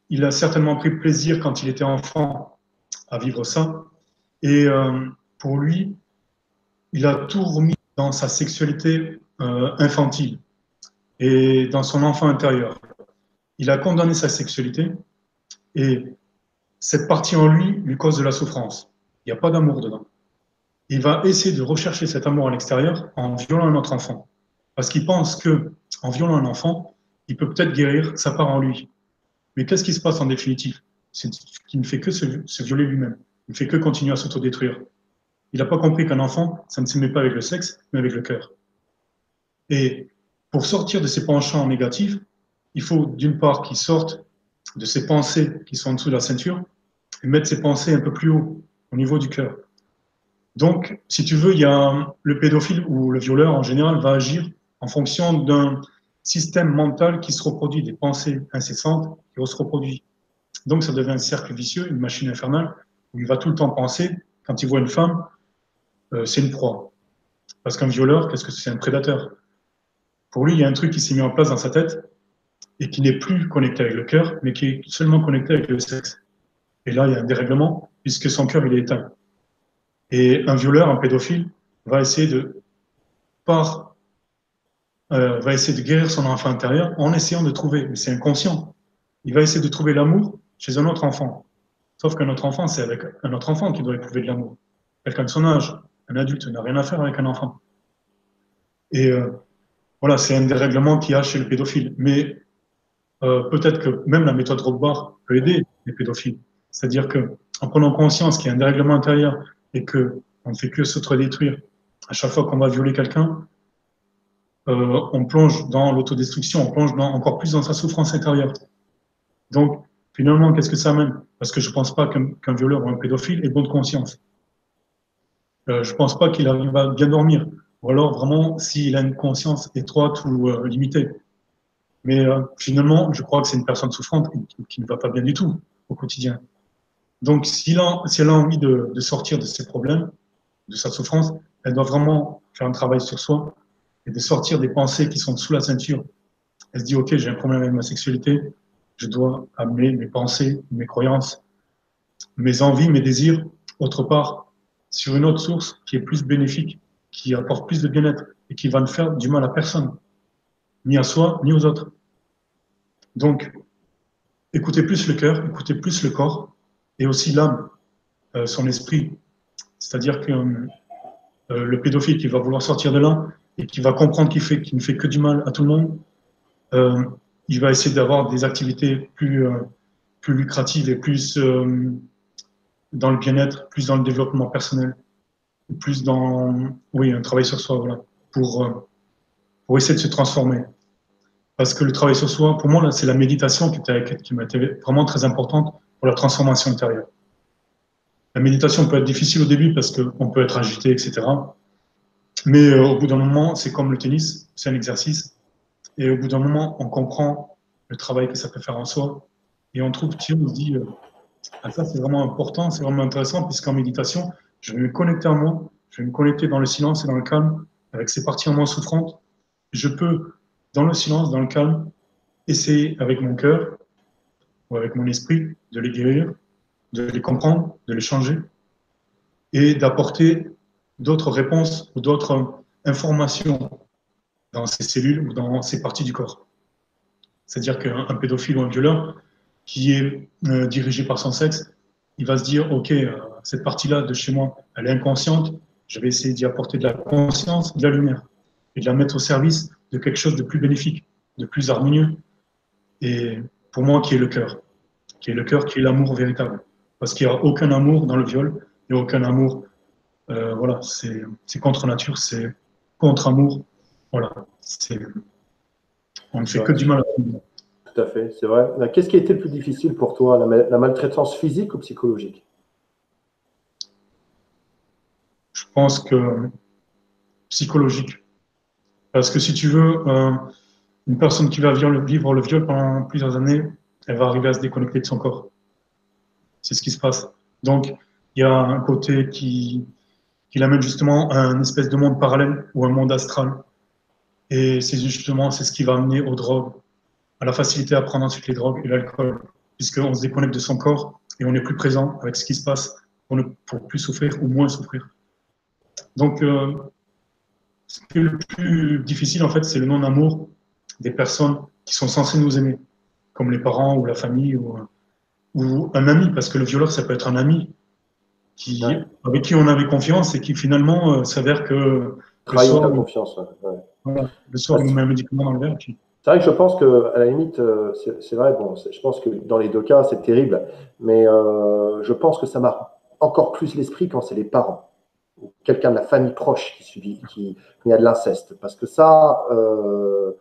Il a certainement pris plaisir quand il était enfant à vivre ça. Et euh, pour lui, il a tout remis dans sa sexualité infantile et dans son enfant intérieur. Il a condamné sa sexualité et cette partie en lui lui cause de la souffrance. Il n'y a pas d'amour dedans. Il va essayer de rechercher cet amour à l'extérieur en violant un autre enfant. Parce qu'il pense que, en violant un enfant, il peut peut-être guérir sa part en lui. Mais qu'est-ce qui se passe en définitive? C'est qu'il ne fait que se, violer lui-même. Il ne fait que continuer à s'autodétruire. Il n'a pas compris qu'un enfant, ça ne s'aimait pas avec le sexe, mais avec le cœur. Et pour sortir de ces penchants négatifs, il faut d'une part qu'il sorte de ses pensées qui sont en dessous de la ceinture et mettre ses pensées un peu plus haut, au niveau du cœur. Donc, si tu veux, il y a le pédophile ou le violeur en général va agir en fonction d'un système mental qui se reproduit, des pensées incessantes qui se reproduit. Donc, ça devient un cercle vicieux, une machine infernale, où il va tout le temps penser, quand il voit une femme, euh, c'est une proie. Parce qu'un violeur, qu'est-ce que c'est Un prédateur. Pour lui, il y a un truc qui s'est mis en place dans sa tête, et qui n'est plus connecté avec le cœur, mais qui est seulement connecté avec le sexe. Et là, il y a un dérèglement, puisque son cœur, il est éteint. Et un violeur, un pédophile, va essayer de, par, euh, va essayer de guérir son enfant intérieur en essayant de trouver, mais c'est inconscient, il va essayer de trouver l'amour chez un autre enfant. Sauf qu'un autre enfant, c'est avec un autre enfant qui doit éprouver de l'amour. Quelqu'un de son âge, un adulte n'a rien à faire avec un enfant. Et euh, voilà, c'est un dérèglement qu'il y a chez le pédophile. Mais euh, peut-être que même la méthode Rothbard peut aider les pédophiles. C'est-à-dire que en prenant conscience qu'il y a un dérèglement intérieur et que on ne fait que s'autodétruire à chaque fois qu'on va violer quelqu'un, euh, on plonge dans l'autodestruction, on plonge encore plus dans sa souffrance intérieure. Donc, finalement, qu'est-ce que ça amène? Parce que je ne pense pas qu'un violeur ou un pédophile ait bonne conscience. Euh, je ne pense pas qu'il arrive à bien dormir. Ou alors, vraiment, s'il a une conscience étroite ou limitée. Mais euh, finalement, je crois que c'est une personne souffrante qui, ne va pas bien du tout au quotidien. Donc, si elle a, envie de, de, sortir de ses problèmes, de sa souffrance, elle doit vraiment faire un travail sur soi et de sortir des pensées qui sont sous la ceinture. Elle se dit, OK, j'ai un problème avec ma sexualité, je dois amener mes pensées, mes croyances, mes envies, mes désirs, autre part, sur une autre source qui est plus bénéfique, qui apporte plus de bien-être et qui va ne faire du mal à personne, ni à soi, ni aux autres. Donc, écoutez plus le cœur, écoutez plus le corps et aussi l'âme, euh, son esprit. C'est-à-dire que euh, le pédophile qui va vouloir sortir de là et qui va comprendre qu'il ne fait que du mal à tout le monde, euh, il va essayer d'avoir des activités plus, plus lucratives et plus dans le bien-être, plus dans le développement personnel, plus dans oui, un travail sur soi, voilà, pour, pour essayer de se transformer. Parce que le travail sur soi, pour moi, c'est la méditation qui, qui m'a été vraiment très importante pour la transformation intérieure. La méditation peut être difficile au début parce qu'on peut être agité, etc. Mais euh, au bout d'un moment, c'est comme le tennis, c'est un exercice. Et au bout d'un moment, on comprend le travail que ça peut faire en soi. Et on trouve, tiens, on se dit, euh, ah, ça c'est vraiment important, c'est vraiment intéressant, puisqu'en méditation, je vais me connecter à moi, je vais me connecter dans le silence et dans le calme, avec ces parties en moi souffrantes. Je peux, dans le silence, dans le calme, essayer avec mon cœur ou avec mon esprit de les guérir, de les comprendre, de les changer et d'apporter d'autres réponses ou d'autres informations dans ces cellules ou dans ces parties du corps. C'est-à-dire qu'un pédophile ou un violeur qui est euh, dirigé par son sexe, il va se dire, OK, euh, cette partie-là de chez moi, elle est inconsciente, je vais essayer d'y apporter de la conscience, de la lumière, et de la mettre au service de quelque chose de plus bénéfique, de plus harmonieux, et pour moi, qui est le cœur, qui est le cœur, qui est l'amour véritable. Parce qu'il n'y a aucun amour dans le viol, il n'y a aucun amour, euh, voilà, c'est contre nature, c'est contre amour, voilà, on ne fait que du mal à tout le monde. Tout à fait, c'est vrai. Qu'est-ce qui a été le plus difficile pour toi, la, maltraitance physique ou psychologique? Je pense que psychologique. Parce que si tu veux, euh, une personne qui va vivre le viol pendant plusieurs années, elle va arriver à se déconnecter de son corps. C'est ce qui se passe. Donc, il y a un côté qui, qui l'amène justement à un espèce de monde parallèle ou un monde astral. Et c'est justement ce qui va amener aux drogues, à la facilité à prendre ensuite les drogues et l'alcool, puisqu'on se déconnecte de son corps et on est plus présent avec ce qui se passe pour ne pour plus souffrir ou moins souffrir. Donc, euh, ce qui est le plus difficile, en fait, c'est le non-amour des personnes qui sont censées nous aimer, comme les parents ou la famille ou, ou un ami, parce que le violeur, ça peut être un ami qui, avec qui on avait confiance et qui finalement euh, s'avère que le soir, confiance, le soir, il nous met un médicament dans le verre. C'est vrai que je pense que, à la limite, euh, c'est vrai, bon, je pense que dans les deux cas, c'est terrible, mais euh, je pense que ça marque encore plus l'esprit quand c'est les parents quelqu'un de la famille proche qui subit, qui, qui a de l'inceste, parce que ça, euh,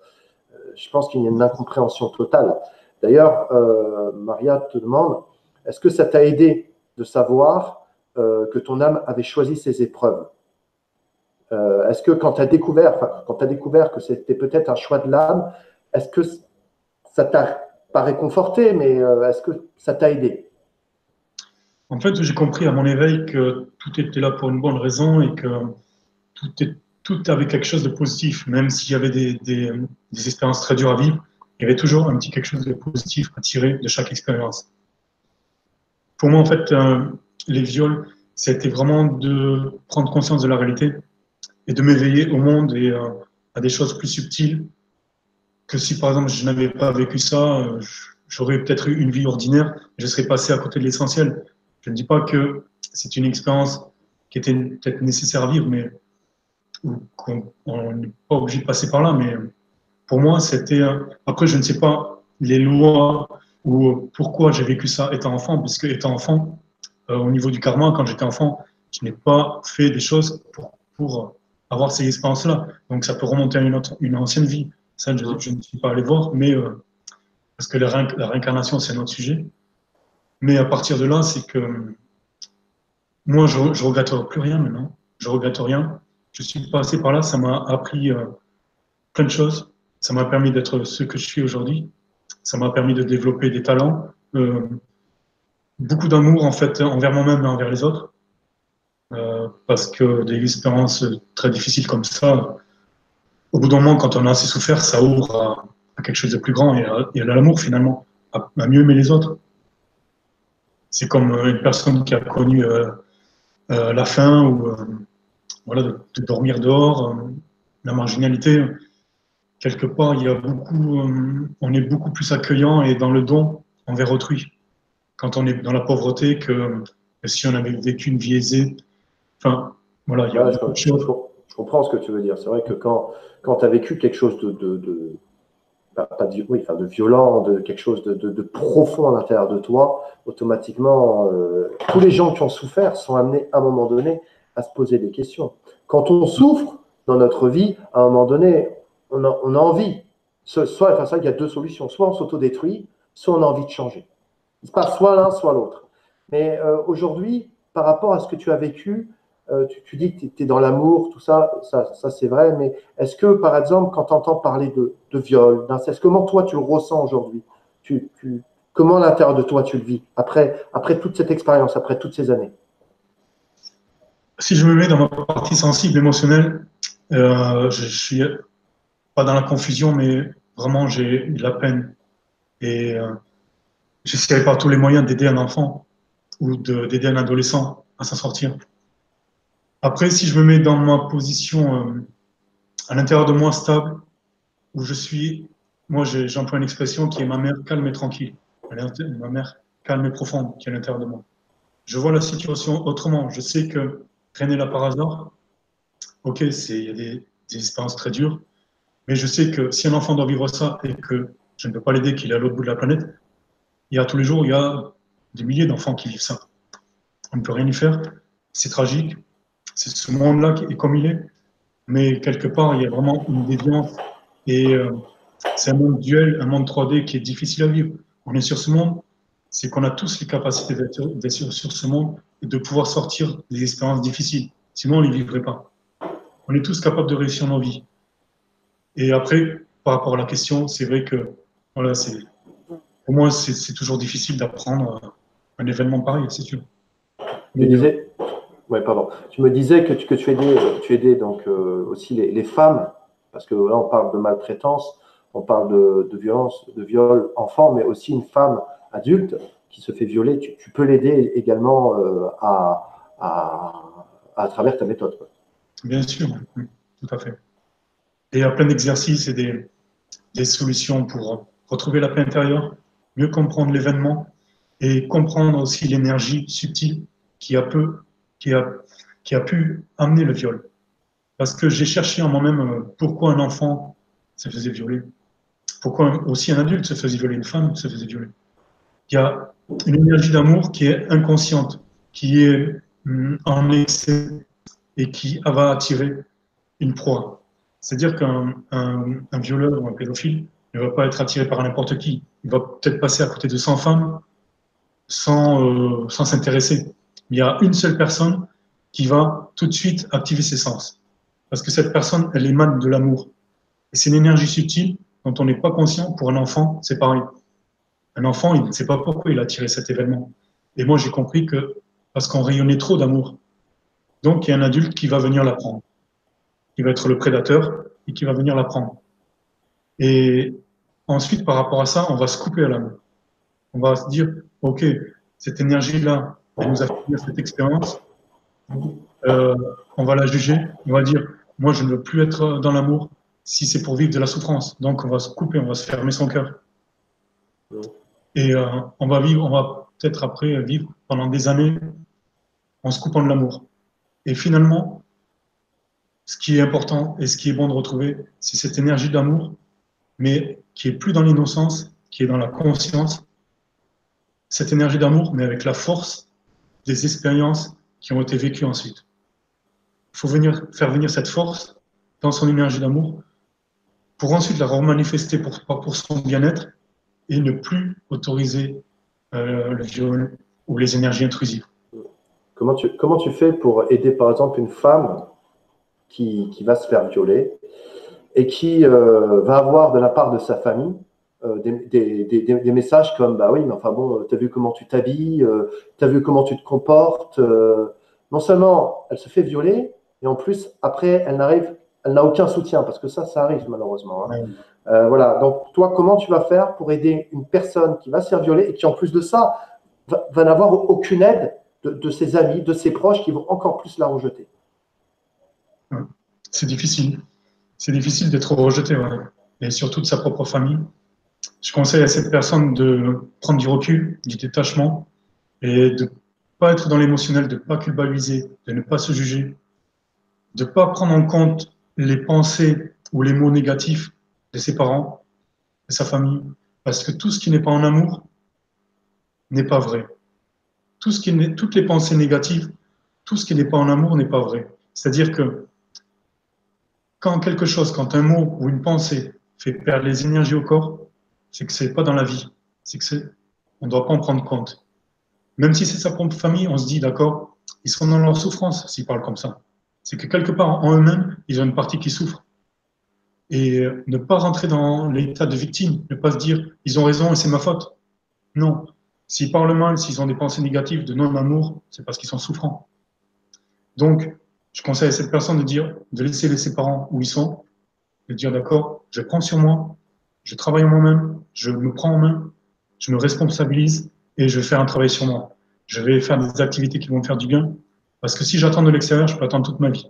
je pense qu'il y a une incompréhension totale. D'ailleurs, Maria te demande, est-ce que ça t'a aidé de savoir que ton âme avait choisi ses épreuves? Est-ce que quand tu découvert, quand as découvert que c'était peut-être un choix de l'âme, est-ce que ça t'a pas réconforté, mais euh, est-ce que ça t'a aidé? En fait, j'ai compris à mon éveil que tout était là pour une bonne raison et que tout, tout avait quelque chose de positif, même s'il y avait des, expériences très dures à vivre, il y avait toujours un petit quelque chose de positif à tirer de chaque expérience. Pour moi, en fait, euh, les viols, c'était vraiment de prendre conscience de la réalité et de m'éveiller au monde et euh, à des choses plus subtiles que si par exemple je n'avais pas vécu ça, euh, j'aurais peut-être eu une vie ordinaire, je serais passé à côté de l'essentiel. Je ne dis pas que c'est une expérience qui était peut-être nécessaire à vivre, mais on n'est pas obligé de passer par là. Mais pour moi, c'était. Après, je ne sais pas les lois ou pourquoi j'ai vécu ça étant enfant, puisque étant enfant, euh, au niveau du karma, quand j'étais enfant, je n'ai pas fait des choses pour, avoir ces expériences-là. Donc ça peut remonter à une ancienne vie. Ça, je, ne suis pas allé voir, mais euh, parce que la, réincarnation, c'est un autre sujet. Mais à partir de là, c'est que moi, je, ne regrette plus rien maintenant. Je regrette rien. Je suis passé par là, ça m'a appris euh, plein de choses. Ça m'a permis d'être ce que je suis aujourd'hui. Ça m'a permis de développer des talents, euh, beaucoup d'amour en fait envers moi-même et envers les autres. Euh, parce que des expériences très difficiles comme ça, au bout d'un moment, quand on a assez souffert, ça ouvre à, quelque chose de plus grand et à, à l'amour finalement, à, mieux aimer les autres. C'est comme une personne qui a connu euh, euh, la faim ou voilà, de, de, dormir dehors, la marginalité. Quelque part, il y a beaucoup, on est beaucoup plus accueillant et dans le don envers autrui quand on est dans la pauvreté que, si on avait vécu une vie aisée. Enfin, voilà, il y a je, comprends ce que tu veux dire. C'est vrai que quand, quand tu as vécu quelque chose de, de, de pas, de, oui, enfin de violent, de quelque chose de, de, profond à l'intérieur de toi, automatiquement, euh, tous les gens qui ont souffert sont amenés à un moment donné à se poser des questions. Quand on souffre dans notre vie, à un moment donné, on a, envie. Soit, enfin, ça, il y a deux solutions. Soit on s'autodétruit, soit on a envie de changer. Il se passe soit l'un, soit l'autre. Mais euh, aujourd'hui, par rapport à ce que tu as vécu, euh, tu, dis que tu es dans l'amour, tout ça, ça, ça c'est vrai, mais est-ce que, par exemple, quand tu entends parler de, de viol, d'inceste, comment toi tu le ressens aujourd'hui? Tu, tu, Comment l'intérieur de toi tu le vis après, après toute cette expérience, après toutes ces années? Si je me mets dans ma partie sensible, émotionnelle, euh, je, suis pas dans la confusion, mais vraiment j'ai de la peine. Et euh, j'essaierai par tous les moyens d'aider un enfant ou d'aider un adolescent à s'en sortir. Après, si je me mets dans ma position euh, à l'intérieur de moi stable, où je suis, moi j'emploie une expression qui est ma mère calme et tranquille, ma mère calme et profonde qui est à l'intérieur de moi. Je vois la situation autrement. Je sais que rien n'est là par hasard. Ok, il y a des, des expériences très dures, mais je sais que si un enfant doit vivre ça et que je ne peux pas l'aider, qu'il est à l'autre bout de la planète, il y a tous les jours, il y a des milliers d'enfants qui vivent ça. On ne peut rien y faire. C'est tragique. C'est ce monde-là qui est comme il est. Mais quelque part, il y a vraiment une déviance. Et euh, c'est un monde duel, un monde 3D qui est difficile à vivre. On est sur ce monde, c'est qu'on a tous les capacités d'être sur, ce monde et de pouvoir sortir des expériences difficiles. Sinon, on ne les vivrait pas. On est tous capables de réussir nos vies. Et après, par rapport à la question, c'est vrai que voilà, c'est pour moi, c'est toujours difficile d'apprendre euh, un événement pareil, c'est sûr. Tu disais, ouais, pardon. Tu me disais que tu, que tu aidais, tu aidais donc euh, aussi les, femmes, parce que là, on parle de maltraitance, on parle de, de, violence, de viol enfant, mais aussi une femme adulte qui se fait violer. Tu, peux l'aider également euh, à, à, travers ta méthode. Bien sûr, tout à fait. Et il plein d'exercices et des, des solutions pour retrouver la paix intérieure, mieux comprendre l'événement et comprendre aussi l'énergie subtile qui a, peu, qui, a, qui a pu amener le viol. Parce que j'ai cherché en moi-même euh, pourquoi un enfant se faisait violer, pourquoi aussi un adulte se faisait violer, une femme se faisait violer. Il y a une énergie d'amour qui est inconsciente, qui est mm, en excès et qui va attirer une proie. C'est-à-dire qu'un un violeur ou un pédophile ne va pas être attiré par n'importe qui. Il va peut-être passer à côté de 100 femmes sans euh, sans Il y a une seule personne qui va tout de suite activer ses sens. Parce que cette personne, elle émane de l'amour. Et c'est une énergie subtile dont on n'est pas conscient. Pour un enfant, c'est pareil. Un enfant, il ne sait pas pourquoi il a attiré cet événement. Et moi, j'ai compris que parce qu'on rayonnait trop d'amour. Donc, il y a un adulte qui va venir l'apprendre. Il va être le prédateur et qui va venir l'apprendre. Et Ensuite, par rapport à ça, on va se couper à l'âme. On va se dire, OK, cette énergie-là, nous a cette expérience. Euh, on va la juger. On va dire, moi, je ne veux plus être dans l'amour si c'est pour vivre de la souffrance. Donc, on va se couper, on va se fermer son cœur. Et euh, on va vivre, on va peut-être après vivre pendant des années en se coupant de l'amour. Et finalement, ce qui est important et ce qui est bon de retrouver, c'est cette énergie d'amour mais qui est plus dans l'innocence, qui est dans la conscience, cette énergie d'amour, mais avec la force des expériences qui ont été vécues ensuite. Il faut venir, faire venir cette force dans son énergie d'amour pour ensuite la remanifester pour, pour son bien-être et ne plus autoriser euh, le viol ou les énergies intrusives. Comment tu, comment tu fais pour aider par exemple une femme qui, qui va se faire violer et qui euh, va avoir de la part de sa famille euh, des, des, des, messages comme bah oui, mais enfin bon, tu as vu comment tu t'habilles, euh, tu as vu comment tu te comportes, non seulement elle se fait violer, et en plus, après, elle n'arrive, elle n'a aucun soutien, parce que ça, ça arrive malheureusement. Hein. Euh, voilà, donc toi, comment tu vas faire pour aider une personne qui va se faire violer et qui, en plus de ça, va, n'avoir aucune aide de, ses amis, de ses proches qui vont encore plus la rejeter? C'est difficile. C'est difficile d'être rejeté, et surtout de sa propre famille. Je conseille à cette personne de prendre du recul, du détachement, et de pas être dans l'émotionnel, de pas culpabiliser, de ne pas se juger, de pas prendre en compte les pensées ou les mots négatifs de ses parents, de sa famille, parce que tout ce qui n'est pas en amour n'est pas vrai. Toutes les pensées négatives, tout ce qui n'est pas en amour n'est pas vrai. C'est-à-dire que quand quelque chose, quand un mot ou une pensée fait perdre les énergies au corps, c'est que c'est pas dans la vie. C'est que c'est, on ne doit pas en prendre compte. Même si c'est sa propre famille, on se dit, d'accord, ils sont dans leur souffrance s'ils parlent comme ça. C'est que quelque part, en eux-mêmes, ils ont une partie qui souffre. Et ne pas rentrer dans l'état de victime, ne pas se dire, ils ont raison et c'est ma faute. Non. S'ils parlent mal, s'ils ont des pensées négatives de non-amour, c'est parce qu'ils sont souffrants. Donc, je conseille à cette personne de dire, de laisser ses parents où ils sont, de dire, d'accord, je prends sur moi, je travaille moi-même, je me prends en main, je me responsabilise et je vais faire un travail sur moi. Je vais faire des activités qui vont me faire du bien. Parce que si j'attends de l'extérieur, je peux attendre toute ma vie.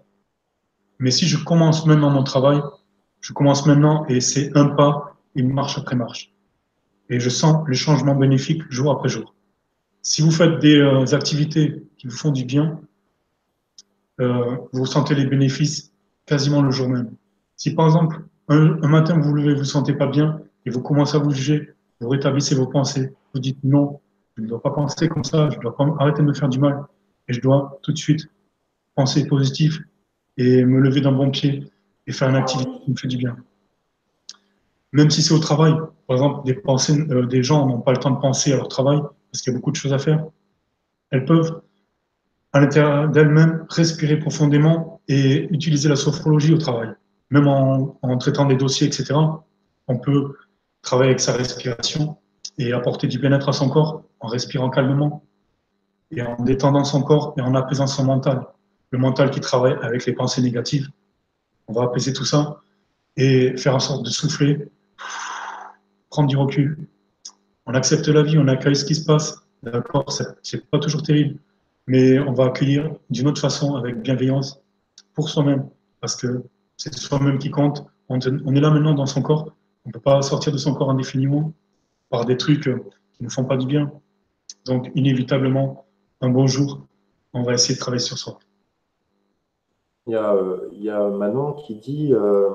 Mais si je commence maintenant mon travail, je commence maintenant et c'est un pas, une marche après marche. Et je sens les changements bénéfiques jour après jour. Si vous faites des euh, activités qui vous font du bien, euh, vous sentez les bénéfices quasiment le jour même. Si par exemple, un, matin vous vous levez, vous ne vous sentez pas bien et vous commencez à vous juger, vous rétablissez vos pensées, vous dites non, je ne dois pas penser comme ça, je dois arrêter de me faire du mal et je dois tout de suite penser positif et me lever d'un bon pied et faire une activité qui me fait du bien. Même si c'est au travail, par exemple, des, pensées, euh, des gens n'ont pas le temps de penser à leur travail parce qu'il y a beaucoup de choses à faire, elles peuvent, à l'intérieur d'elles-mêmes, respirer profondément et utiliser la sophrologie au travail. Même en, traitant des dossiers, etc., on peut travailler avec sa respiration et apporter du bien-être à son corps en respirant calmement et en détendant son corps et en apaisant son mental. Le mental qui travaille avec les pensées négatives. On va apaiser tout ça et faire en sorte de souffler, prendre du recul. On accepte la vie, on accueille ce qui se passe. D'accord, c'est pas toujours terrible, mais on va accueillir d'une autre façon, avec bienveillance, pour soi-même, parce que c'est soi-même qui compte. On, est là maintenant dans son corps. On ne peut pas sortir de son corps indéfiniment par des trucs qui ne font pas du bien. Donc, inévitablement, un bon jour, on va essayer de travailler sur soi. Il y a, euh, Manon qui dit euh,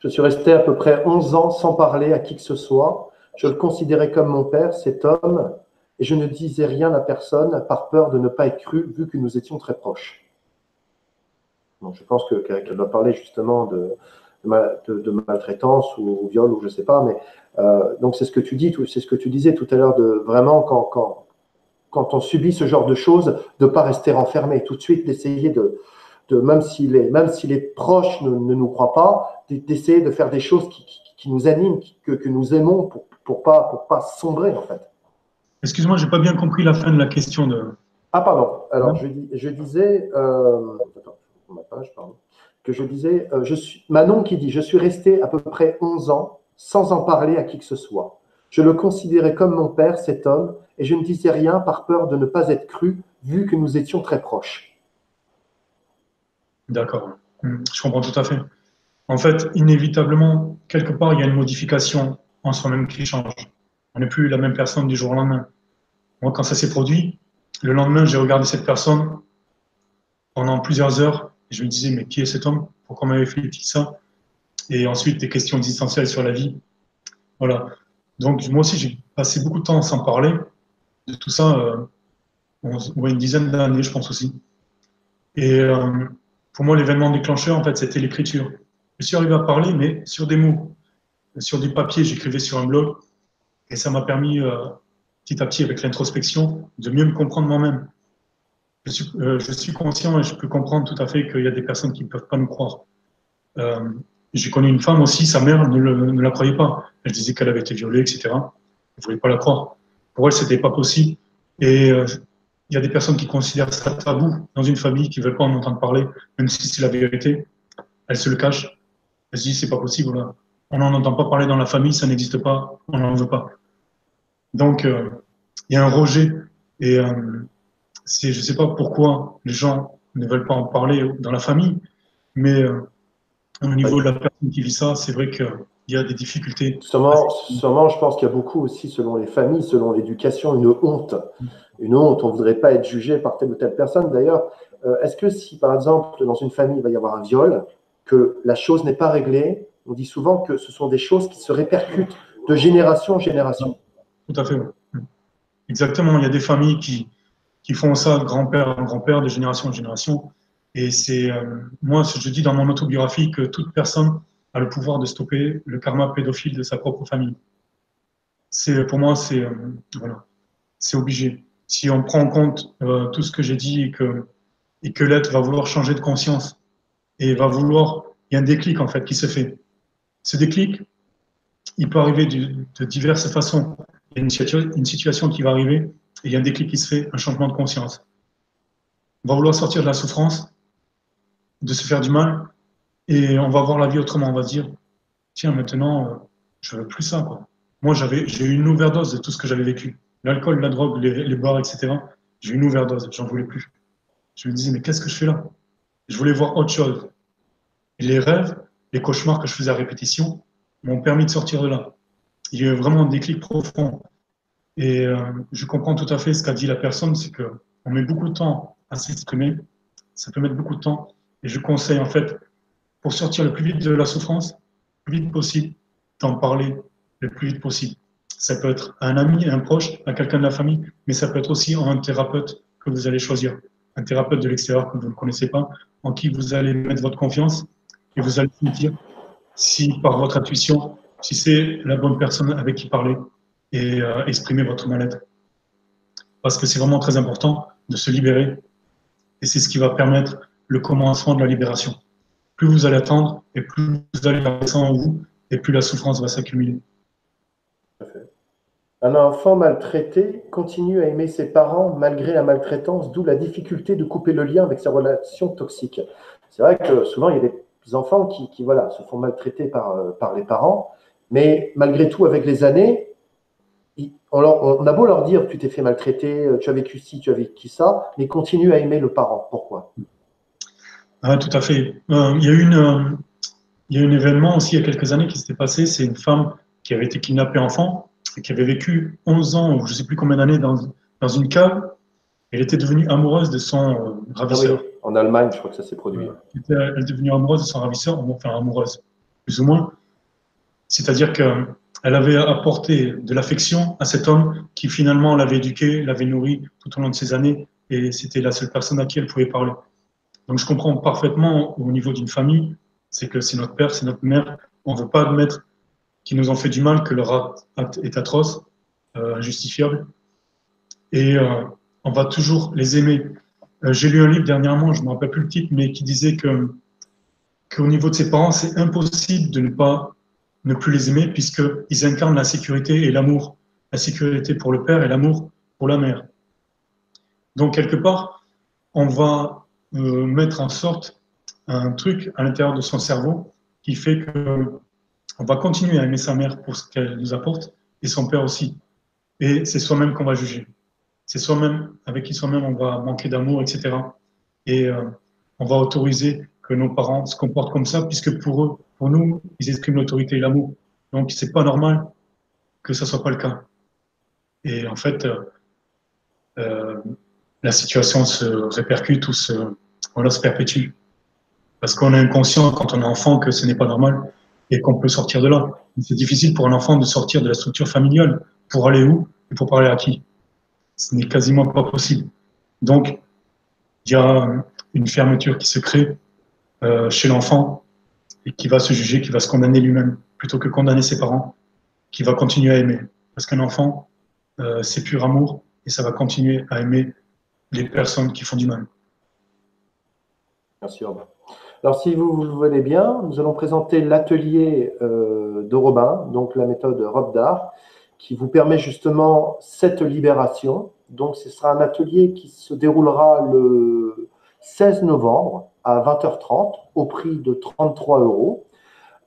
Je suis resté à peu près 11 ans sans parler à qui que ce soit. Je le considérais comme mon père, cet homme, et je ne disais rien à personne par peur de ne pas être cru, vu que nous étions très proches. Donc, je pense qu'elle doit parler justement de, de, maltraitance ou, viol ou je ne sais pas, mais euh, donc c'est ce que tu dis, c'est ce que tu disais tout à l'heure de vraiment quand, quand, quand on subit ce genre de choses, de ne pas rester enfermé, tout de suite d'essayer de, de, même si les, même si les proches ne, ne nous croient pas, d'essayer de faire des choses qui, qui, nous animent, que, que, nous aimons pour, pour pas, pour pas sombrer en fait. Excuse-moi, j'ai pas bien compris la fin de la question de. Ah pardon. Alors je, je disais, euh, que je disais, euh, je suis, Manon qui dit, je suis resté à peu près 11 ans sans en parler à qui que ce soit. Je le considérais comme mon père, cet homme, et je ne disais rien par peur de ne pas être cru, vu que nous étions très proches. D'accord, hmm, je comprends tout à fait. En fait, inévitablement, quelque part, il y a une modification en soi-même qui change. On n'est plus la même personne du jour au lendemain. Moi, quand ça s'est produit, le lendemain, j'ai regardé cette personne pendant plusieurs heures je me disais, mais qui est cet homme? Pourquoi m'avait fait ça? Et ensuite, des questions existentielles sur la vie. Voilà. Donc, moi aussi, j'ai passé beaucoup de temps sans parler de tout ça, euh, une dizaine d'années, je pense aussi. Et euh, pour moi, l'événement déclencheur, en fait, c'était l'écriture. Je suis arrivé à parler, mais sur des mots. Sur du papier, j'écrivais sur un blog. Et ça m'a permis, euh, petit à petit, avec l'introspection, de mieux me comprendre moi-même. Euh, je suis, conscient et je peux comprendre tout à fait qu'il y a des personnes qui ne peuvent pas nous croire. Euh, j'ai connu une femme aussi, sa mère ne, la croyait pas. Elle disait qu'elle avait été violée, etc. Elle ne voulait pas la croire. Pour elle, c'était pas possible. Et euh, il y a des personnes qui considèrent ça tabou dans une famille, qui ne veulent pas en entendre parler, même si c'est la vérité. Elles se le cachent. Elles se disent, c'est pas possible, on n'en entend pas parler dans la famille, ça n'existe pas, on n'en veut pas. Donc, il y a un rejet. Et c'est, je ne sais pas pourquoi les gens ne veulent pas en parler dans la famille, mais euh, au niveau de la personne qui vit ça, c'est vrai qu'il y a des difficultés. Sûrement, sûrement je pense qu'il y a beaucoup aussi, selon les familles, selon l'éducation, une honte. Une honte, on ne voudrait pas être jugé par telle ou telle personne. D'ailleurs, euh, est-ce que si, par exemple, dans une famille, il va y avoir un viol, que la chose n'est pas réglée, on dit souvent que ce sont des choses qui se répercutent de génération en génération. Tout à fait. Exactement. Il y a des familles qui, qui font ça de grand-père en grand-père, de génération en génération. Et c'est, euh, moi, je dis dans mon autobiographie que toute personne a le pouvoir de stopper le karma pédophile de sa propre famille. C'est, pour moi, c'est, euh, voilà, c'est obligé. Si on prend en compte euh, tout ce que j'ai dit et que, et que l'être va vouloir changer de conscience et va vouloir, il y a un déclic en fait qui se fait. Ce déclic, il peut arriver de, diverses façons. Il y a une, situation qui va arriver il y a un déclic qui se fait, un changement de conscience. On va vouloir sortir de la souffrance de se faire du mal et on va voir la vie autrement. On va se dire, tiens, maintenant, euh, je veux plus ça. Quoi. Moi, j'ai eu une overdose de tout ce que j'avais vécu. L'alcool, la drogue, les, les etc. J'ai eu une overdose, j'en voulais plus. Je me disais, mais qu'est-ce que je fais là? Je voulais voir autre chose. Les rêves, les cauchemars que je faisais à répétition m'ont permis de sortir de là. Il y a eu vraiment un déclic profond. Et euh, je comprends tout à fait ce qu'a dit la personne, c'est qu'on met beaucoup de temps à s'exprimer. Ça peut mettre beaucoup de temps. Et je conseille en fait, pour sortir le plus vite de la souffrance, le plus vite possible, d'en parler le plus vite possible. Ça peut être à un ami, un proche, à quelqu'un de la famille, mais ça peut être aussi un thérapeute que vous allez choisir. Un thérapeute de l'extérieur que vous ne connaissez pas, en qui vous allez mettre votre confiance et vous allez vous dire si par votre intuition, si c'est la bonne personne avec qui parler et euh, exprimer votre mal-être. Parce que c'est vraiment très important de se libérer et c'est ce qui va permettre le commencement de la libération. Plus vous allez attendre et plus vous allez faire ça en vous et plus la souffrance va s'accumuler. Un enfant maltraité continue à aimer ses parents malgré la maltraitance, d'où la difficulté de couper le lien avec ses relations toxiques. C'est vrai que souvent, il y a des enfants qui, voilà, se font maltraiter euh, par les parents, mais malgré tout, avec les années, on, on a beau leur dire tu t'es fait maltraiter, euh, tu as vécu ci, tu as vécu ça, mais ils continuent à aimer le parent. Pourquoi? Ah, tout à fait. Euh, il, y a une, euh, il y a un événement aussi il y a quelques années qui s'était passé. C'est une femme qui avait été kidnappée enfant et qui avait vécu 11 ans ou je ne sais plus combien d'années dans, dans une cave. Elle était devenue amoureuse de son euh, ravisseur. Ah en Allemagne, je crois que ça s'est produit. Elle, est devenue amoureuse de son ravisseur, enfin amoureuse, plus ou moins. C'est-à-dire qu'elle avait apporté de l'affection à cet homme qui finalement l'avait éduqué, l'avait nourri tout au long de ces années et c'était la seule personne à qui elle pouvait parler. Donc je comprends parfaitement au niveau d'une famille, c'est que c'est notre père, c'est notre mère. On ne veut pas admettre qu'ils nous ont fait du mal, que leur acte est atroce, euh, injustifiable. Et euh, on va toujours les aimer. Euh, j'ai lu un livre dernièrement, je ne me rappelle plus le titre, mais qui disait que qu'au niveau de ses parents, c'est impossible de ne pas ne plus les aimer puisqu'ils incarnent la sécurité et l'amour. La sécurité pour le père et l'amour pour la mère. Donc quelque part, on va euh, mettre en sorte un truc à l'intérieur de son cerveau qui fait que on va continuer à aimer sa mère pour ce qu'elle nous apporte et son père aussi. Et c'est soi-même qu'on va juger. C'est soi-même avec qui soi-même on va manquer d'amour, etc. Et euh, on va autoriser que nos parents se comportent comme ça, puisque pour eux, pour nous, ils expriment l'autorité et l'amour. Donc c'est pas normal que ça soit pas le cas. Et en fait, euh, euh la situation se répercute ou se, voilà, se perpétue. Parce qu'on est inconscient quand on est enfant que ce n'est pas normal et qu'on peut sortir de là. C'est difficile pour un enfant de sortir de la structure familiale. Pour aller où et pour parler à qui? Ce n'est quasiment pas possible. Donc, il y a une fermeture qui se crée euh, chez l'enfant et qui va se juger, qui va se condamner lui-même, plutôt que condamner ses parents, qui va continuer à aimer. Parce qu'un enfant, euh, c'est pur amour et ça va continuer à aimer les personnes qui font du mal. Merci Robin. Alors, si vous, vous venez bien, nous allons présenter l'atelier euh, de Robin, donc la méthode Rob d'art. qui vous permet justement cette libération. Donc, ce sera un atelier qui se déroulera le 16 novembre à 20h30 au prix de 33 euros.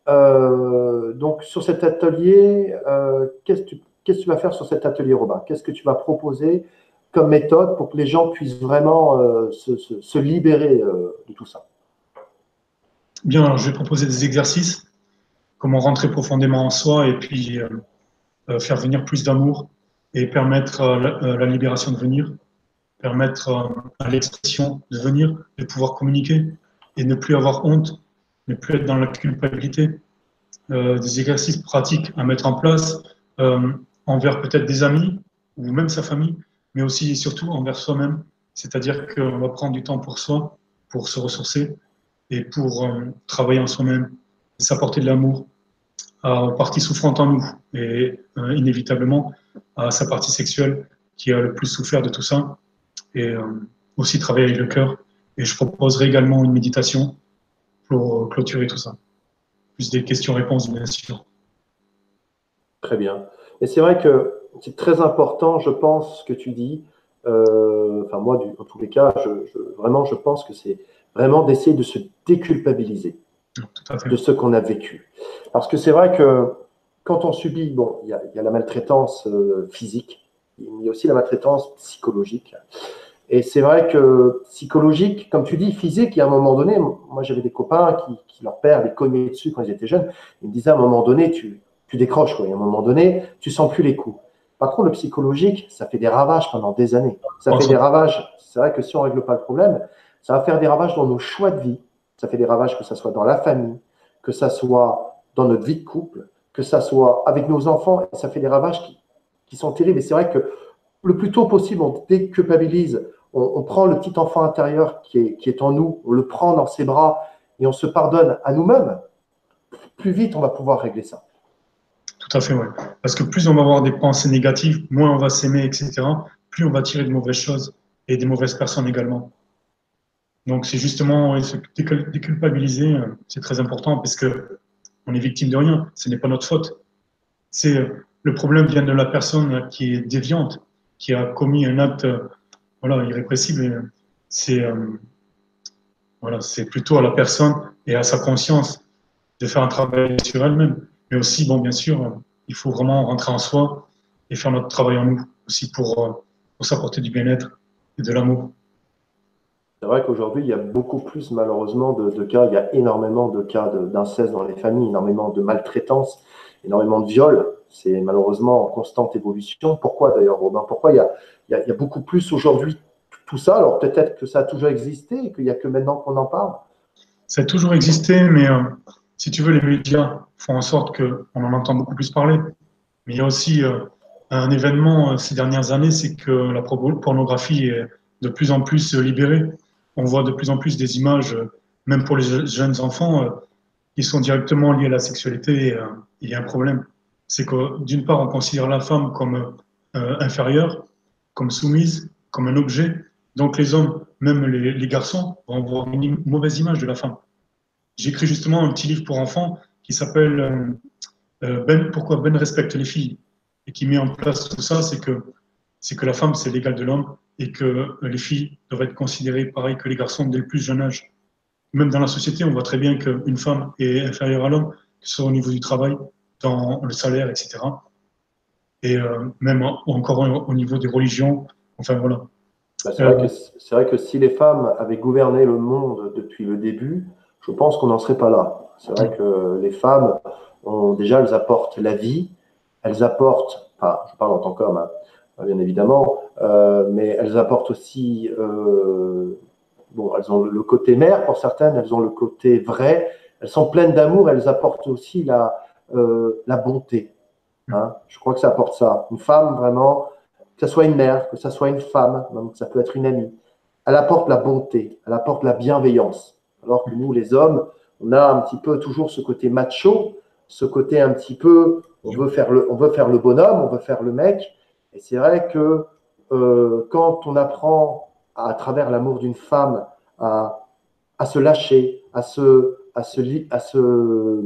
Euh, donc, sur cet atelier, euh, qu'est-ce que tu vas faire sur cet atelier, Robin? Qu'est-ce que tu vas proposer comme méthode pour que les gens puissent vraiment euh, se, libérer de tout ça? Bien, je vais proposer des exercices, comment rentrer profondément en soi et puis faire venir plus d'amour et permettre la, libération de venir, permettre à l'expression de venir, de pouvoir communiquer et ne plus avoir honte ne plus être dans la culpabilité, euh, des exercices pratiques à mettre en place euh, envers peut-être des amis ou même sa famille, mais aussi et surtout envers soi-même. C'est-à-dire qu'on va prendre du temps pour soi, pour se ressourcer et pour euh, travailler en soi-même, s'apporter de l'amour à la partie souffrante en nous et inévitablement à sa partie sexuelle qui a le plus souffert de tout ça et aussi travailler avec le cœur. Et je proposerai également une méditation pour clôturer tout ça. Plus des questions-réponses, bien sûr. Très bien. Et c'est vrai que c'est très important, je pense, ce que tu dis. Euh, enfin, moi, en tous les cas, je, vraiment, je pense que c'est vraiment d'essayer de se déculpabiliser de ce qu'on a vécu. Parce que c'est vrai que quand on subit, bon, il y, a la maltraitance euh, physique, il y a aussi la maltraitance psychologique. Et c'est vrai que psychologique, comme tu dis, physique, il y a un moment donné, moi j'avais des copains qui, leur père les cognaient dessus quand ils étaient jeunes. Ils me disaient à un moment donné, tu, tu décroches, quoi. Et à un moment donné, tu sens plus les coups. Par contre, le psychologique, ça fait des ravages pendant des années. Ça fait des ravages. C'est vrai que si on règle pas le problème, ça va faire des ravages dans nos choix de vie. Ça fait des ravages que ça soit dans la famille, que ça soit dans notre vie de couple, que ça soit avec nos enfants. Et ça fait des ravages qui, qui sont terribles. Et c'est vrai que le plus tôt possible, on déculpabilise on, prend le petit enfant intérieur qui est, qui est en nous, on le prend dans ses bras et on se pardonne à nous-mêmes, plus vite on va pouvoir régler ça. Tout à fait, oui. Parce que plus on va avoir des pensées négatives, moins on va s'aimer, etc., plus on va tirer de mauvaises choses et des mauvaises personnes également. Donc c'est justement se déculpabiliser, euh, c'est très important parce que on est victime de rien, ce n'est pas notre faute. C'est euh, le problème vient de la personne qui est déviante, qui a commis un acte voilà, irrépressible, c'est euh, voilà, plutôt à la personne et à sa conscience de faire un travail sur elle-même. Mais aussi, bon, bien sûr, il faut vraiment rentrer en soi et faire notre travail en nous aussi pour, euh, pour s'apporter du bien-être et de l'amour. C'est vrai qu'aujourd'hui, il y a beaucoup plus, malheureusement, de, de cas. Il y a énormément de cas d'inceste dans les familles, énormément de maltraitance, énormément de viols. C'est malheureusement en constante évolution. Pourquoi d'ailleurs, Robin? Pourquoi il y a, il y a, beaucoup plus aujourd'hui tout ça. Alors peut-être que ça a toujours existé et qu'il n'y a que maintenant qu'on en parle. Ça a toujours existé, mais euh, si tu veux, les médias font en sorte qu'on en entend beaucoup plus parler. Mais il y a aussi euh, un événement euh, ces dernières années, c'est que la pornographie est de plus en plus libérée. On voit de plus en plus des images, même pour les jeunes enfants, qui sont directement liées à la sexualité. il y a un problème. C'est que d'une part, on considère la femme comme inférieure, comme soumise, comme un objet. Donc les hommes, même les, garçons, vont avoir une mauvaise image de la femme. J'ai écrit justement un petit livre pour enfants qui s'appelle euh, euh, ben, Pourquoi Ben respecte les filles? Et qui met en place tout ça, c'est que c'est que la femme c'est l'égal de l'homme et que les filles doivent être considérées pareil que les garçons dès le plus jeune âge. Même dans la société, on voit très bien qu'une femme est inférieure à l'homme, que ce soit au niveau du travail, dans le salaire, etc et euh, même encore au niveau des religions. Enfin voilà. Bah, c'est, vrai que, vrai que si les femmes avaient gouverné le monde depuis le début, je pense qu'on n'en serait pas là. C'est vrai que les femmes, ont, déjà, elles apportent la vie, elles apportent, enfin, je parle en tant qu'homme, hein, bien évidemment, euh, mais elles apportent aussi, euh, bon, elles ont le côté mère pour certaines, elles ont le côté vrai, elles sont pleines d'amour, elles apportent aussi la, la bonté. Hein. Je crois que ça apporte ça. Une femme, vraiment, que ce soit une mère, que ce soit une femme, même ça peut être une amie, elle apporte la bonté, elle apporte la bienveillance. Alors que nous, les hommes, on a un petit peu toujours ce côté macho, ce côté un petit peu, on veut faire le, on veut faire le bonhomme, on veut faire le mec. Et c'est vrai que euh, quand on apprend à, travers l'amour d'une femme à, se lâcher, à se, à se,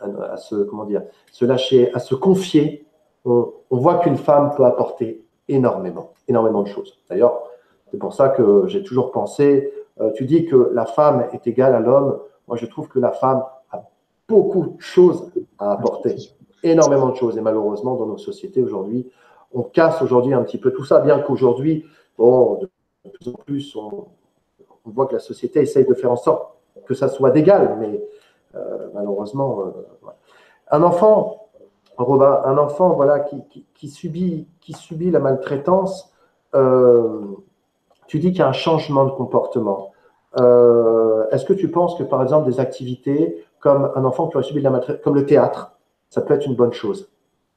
à se, comment dire, se lâcher, à se confier, on, voit qu'une femme peut apporter énormément, énormément de choses. D'ailleurs, c'est pour ça que j'ai toujours pensé, euh, tu dis que la femme est égale à l'homme. Moi, je trouve que la femme a beaucoup de choses à apporter, énormément de choses. Et malheureusement, dans nos sociétés aujourd'hui, on casse aujourd'hui un petit peu tout ça, bien qu'aujourd'hui, bon, de plus en plus, on, voit que la société essaye de faire en sorte que ça soit d'égal, mais malheureusement, euh, un enfant, Robin, un enfant voilà, qui, subit, qui subit la maltraitance, euh, tu dis qu'il y a un changement de comportement. Est-ce que tu penses que, par exemple, des activités comme un enfant qui subi de la maltraitance, comme le théâtre, ça peut être une bonne chose?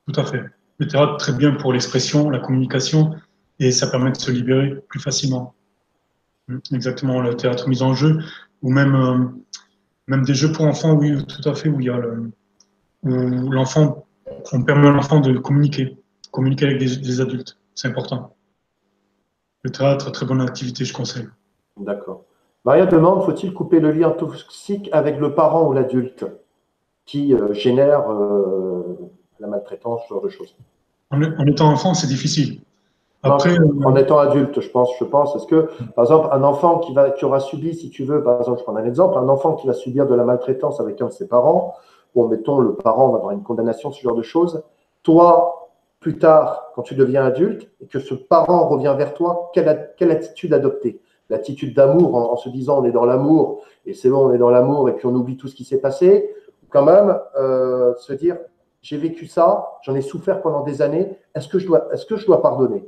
Tout à fait. Le théâtre, très bien pour l'expression, la communication, et ça permet de se libérer plus facilement. Exactement, le théâtre mis en jeu, ou même, euh, même des jeux pour enfants, oui, tout à fait, où il y a où l'enfant, on permet à l'enfant de communiquer, communiquer avec des, adultes, c'est important. Le théâtre, très bonne activité, je conseille. D'accord. Maria demande, faut-il couper le lien toxique avec le parent ou l'adulte qui euh, génère euh, la maltraitance, ce genre de choses? En, en étant enfant, c'est difficile. Après, euh, en étant adulte, je pense, je pense. Est-ce que, par exemple, un enfant qui, va, qui aura subi, si tu veux, par exemple, je prends un exemple, un enfant qui va subir de la maltraitance avec un de ses parents, bon, mettons, le parent va avoir une condamnation, ce genre de choses. Toi, plus tard, quand tu deviens adulte et que ce parent revient vers toi, quelle, quelle attitude adopter? L'attitude d'amour en, se disant on est dans l'amour et c'est bon, on est dans l'amour et puis on oublie tout ce qui s'est passé. Ou quand même, euh, se dire j'ai vécu ça, j'en ai souffert pendant des années, est-ce que, je dois, est-ce que je dois pardonner?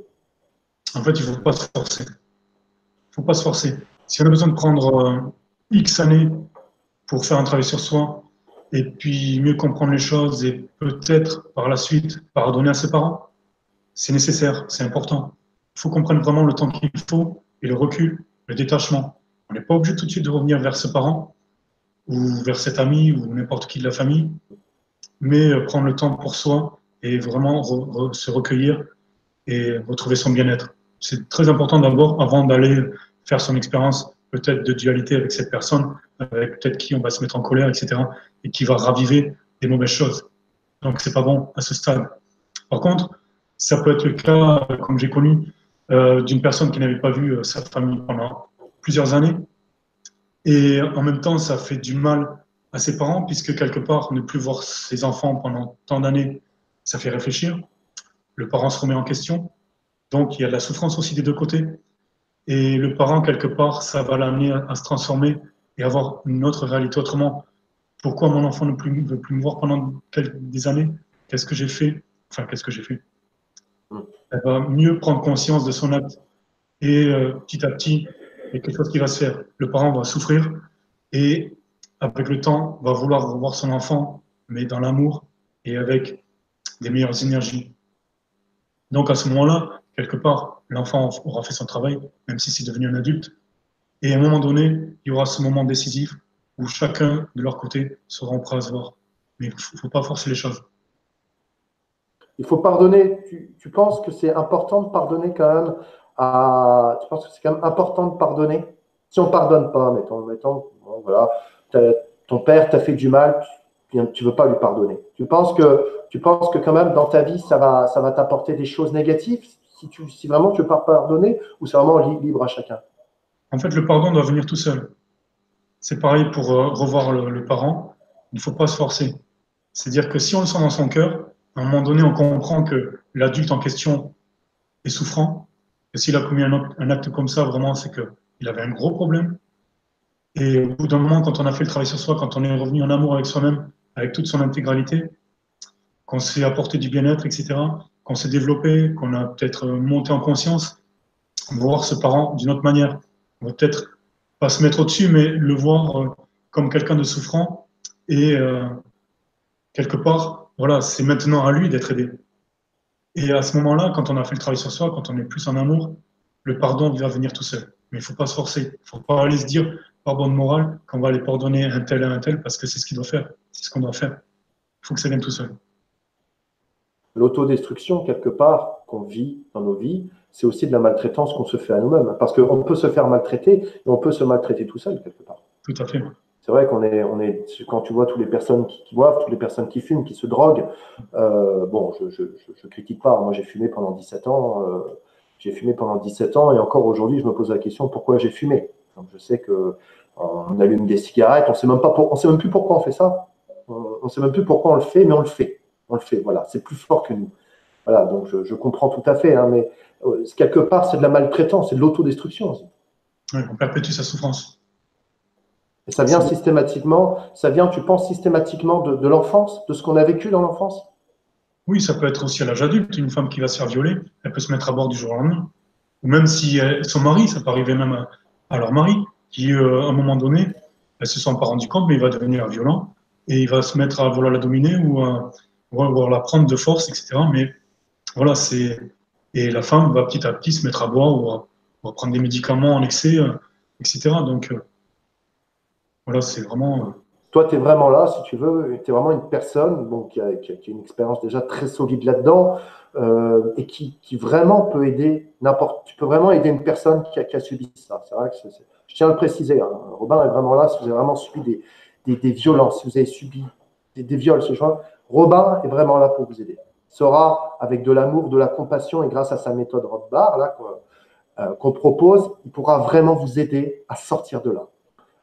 En fait, il ne faut pas se forcer. Il ne faut pas se forcer. Si on a besoin de prendre euh, X années pour faire un travail sur soi, et puis mieux comprendre les choses, et peut-être par la suite pardonner à ses parents, c'est nécessaire, c'est important. Il faut comprendre vraiment le temps qu'il faut et le recul, le détachement. On n'est pas obligé tout de suite de revenir vers ses parents ou vers cet ami ou n'importe qui de la famille, mais euh, prendre le temps pour soi et vraiment se recueillir et retrouver son bien-être c'est très important d'abord, avant d'aller faire son expérience peut-être de dualité avec cette personne, avec peut-être qui on va se mettre en colère, etc., et qui va raviver des mauvaises choses. Donc c'est pas bon à ce stade. Par contre, ça peut être le cas, comme j'ai connu, euh, d'une personne qui n'avait pas vu euh, sa famille pendant plusieurs années, et en même temps, ça fait du mal à ses parents, puisque quelque part, ne plus voir ses enfants pendant tant d'années, ça fait réfléchir. Le parent se remet en question, donc, il y a de la souffrance aussi des deux côtés. Et le parent, quelque part, ça va l'amener à, se transformer et avoir une autre réalité autrement. Pourquoi mon enfant ne veut plus me voir pendant des années? Qu'est-ce que j'ai fait? Enfin, qu'est-ce que j'ai fait? Elle va mieux prendre conscience de son acte. Et euh, petit à petit, il y a quelque chose qui va se faire. Le parent va souffrir et, avec le temps, va vouloir revoir son enfant, mais dans l'amour et avec des meilleures énergies. Donc, à ce moment-là, quelque part, l'enfant aura fait son travail, même si c'est devenu un adulte. Et à un moment donné, il y aura ce moment décisif où chacun, de leur côté, sera prêt à se voir. Mais il ne faut pas forcer les choses. Il faut pardonner. Tu, penses que c'est important de pardonner quand même à. Tu penses que c'est quand même important de pardonner? Si on ne pardonne pas, mettons, mettons voilà, ton père t'a fait du mal, tu ne veux pas lui pardonner. Tu penses que, tu penses que quand même dans ta vie, ça va, ça va t'apporter des choses négatives? Si, vraiment tu veux pas pardonner ou c'est vraiment libre à chacun En fait, le pardon doit venir tout seul. C'est pareil pour euh, revoir le, parent. Il ne faut pas se forcer. C'est-à-dire que si on le sent dans son cœur, à un moment donné, on comprend que l'adulte en question est souffrant. Et s'il a commis un, acte comme ça, vraiment, c'est qu'il avait un gros problème. Et au bout d'un moment, quand on a fait le travail sur soi, quand on est revenu en amour avec soi-même, avec toute son intégralité, qu'on s'est apporté du bien-être, etc., qu'on s'est développé, qu'on a peut-être monté en conscience, voir ce parent d'une autre manière. On va peut-être pas se mettre au-dessus, mais le voir euh, comme quelqu'un de souffrant. Et euh, quelque part, voilà, c'est maintenant à lui d'être aidé. Et à ce moment-là, quand on a fait le travail sur soi, quand on est plus en amour, le pardon va venir tout seul. Mais il ne faut pas se forcer. Il ne faut pas aller se dire, par bonne morale, qu'on va aller pardonner un tel à un tel parce que c'est ce qu'il doit faire. C'est ce qu'on doit faire. Il faut que ça vienne tout seul l'autodestruction, quelque part, qu'on vit dans nos vies, c'est aussi de la maltraitance qu'on se fait à nous-mêmes. Parce qu'on peut se faire maltraiter, et on peut se maltraiter tout seul, quelque part. Tout à fait. C'est vrai qu'on est, on est, quand tu vois toutes les personnes qui, boivent, toutes les personnes qui fument, qui se droguent, euh, bon, je, je, critique pas. Moi, j'ai fumé pendant 17 ans. Euh, j'ai fumé pendant 17 ans et encore aujourd'hui, je me pose la question pourquoi j'ai fumé? Donc, je sais que on allume des cigarettes, on sait même pas, on sait même plus pourquoi on fait ça. On, ne sait même plus pourquoi on le fait, mais on le fait. On le fait. Voilà, c'est plus fort que nous. Voilà, donc je, comprends tout à fait, hein, mais euh, quelque part, c'est de la maltraitance, c'est de l'autodestruction aussi. Oui, on perpétue sa souffrance. Et ça vient systématiquement, ça vient, tu penses systématiquement de, l'enfance, de ce qu'on a vécu dans l'enfance? Oui, ça peut être aussi à l'âge adulte. Une femme qui va se faire violer, elle peut se mettre à bord du jour au lendemain. Ou même si son mari, ça peut arriver même à, leur mari, qui euh, à un moment donné, elle se sent pas rendu compte, mais il va devenir violent et il va se mettre à vouloir la dominer ou à, vouloir la prendre de force, etc. Mais voilà, c'est et la femme va petit à petit se mettre à boire ou à, prendre des médicaments en excès, euh, etc. Donc euh, voilà, c'est vraiment. Euh, Toi, tu es vraiment là, si tu veux, tu es vraiment une personne bon, qui, a, une expérience déjà très solide là-dedans et qui, vraiment peut aider n'importe. Tu peux vraiment aider une personne qui a, subi ça. C'est vrai que je tiens à le préciser. Hein. Robin est vraiment là si vous avez vraiment subi des, des, violences, si vous avez subi des, des viols, ce genre. Robin est vraiment là pour vous aider sera avec de l'amour, de la compassion et grâce à sa méthode Rothbard là euh, qu'on propose, il pourra vraiment vous aider à sortir de là.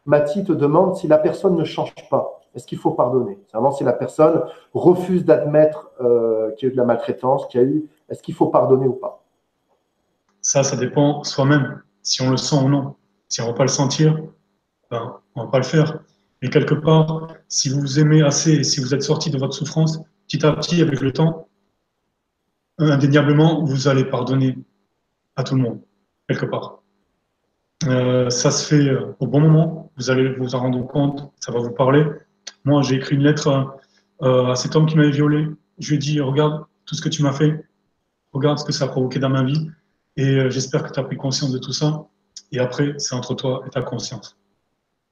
Mathie te demande si la personne ne change pas, est-ce qu'il faut pardonner? C'est vraiment si la personne refuse d'admettre euh, qu'il y a eu de la maltraitance, qu'il y a eu, est-ce qu'il faut pardonner ou pas? Ça, ça dépend soi-même, si on le sent ou non. Si on ne va pas le sentir, ben, on ne va pas le faire. Et quelque part, si vous vous aimez assez et si vous êtes sorti de votre souffrance, petit à petit, avec le temps, indéniablement, vous allez pardonner à tout le monde, quelque part. Euh, ça se fait euh, au bon moment, vous allez vous en rendre compte, ça va vous parler. Moi, j'ai écrit une lettre euh, à cet homme qui m'avait violé. Je lui ai dit, regarde tout ce que tu m'as fait, regarde ce que ça a provoqué dans ma vie, et j'espère que tu as pris conscience de tout ça. Et après, c'est entre toi et ta conscience.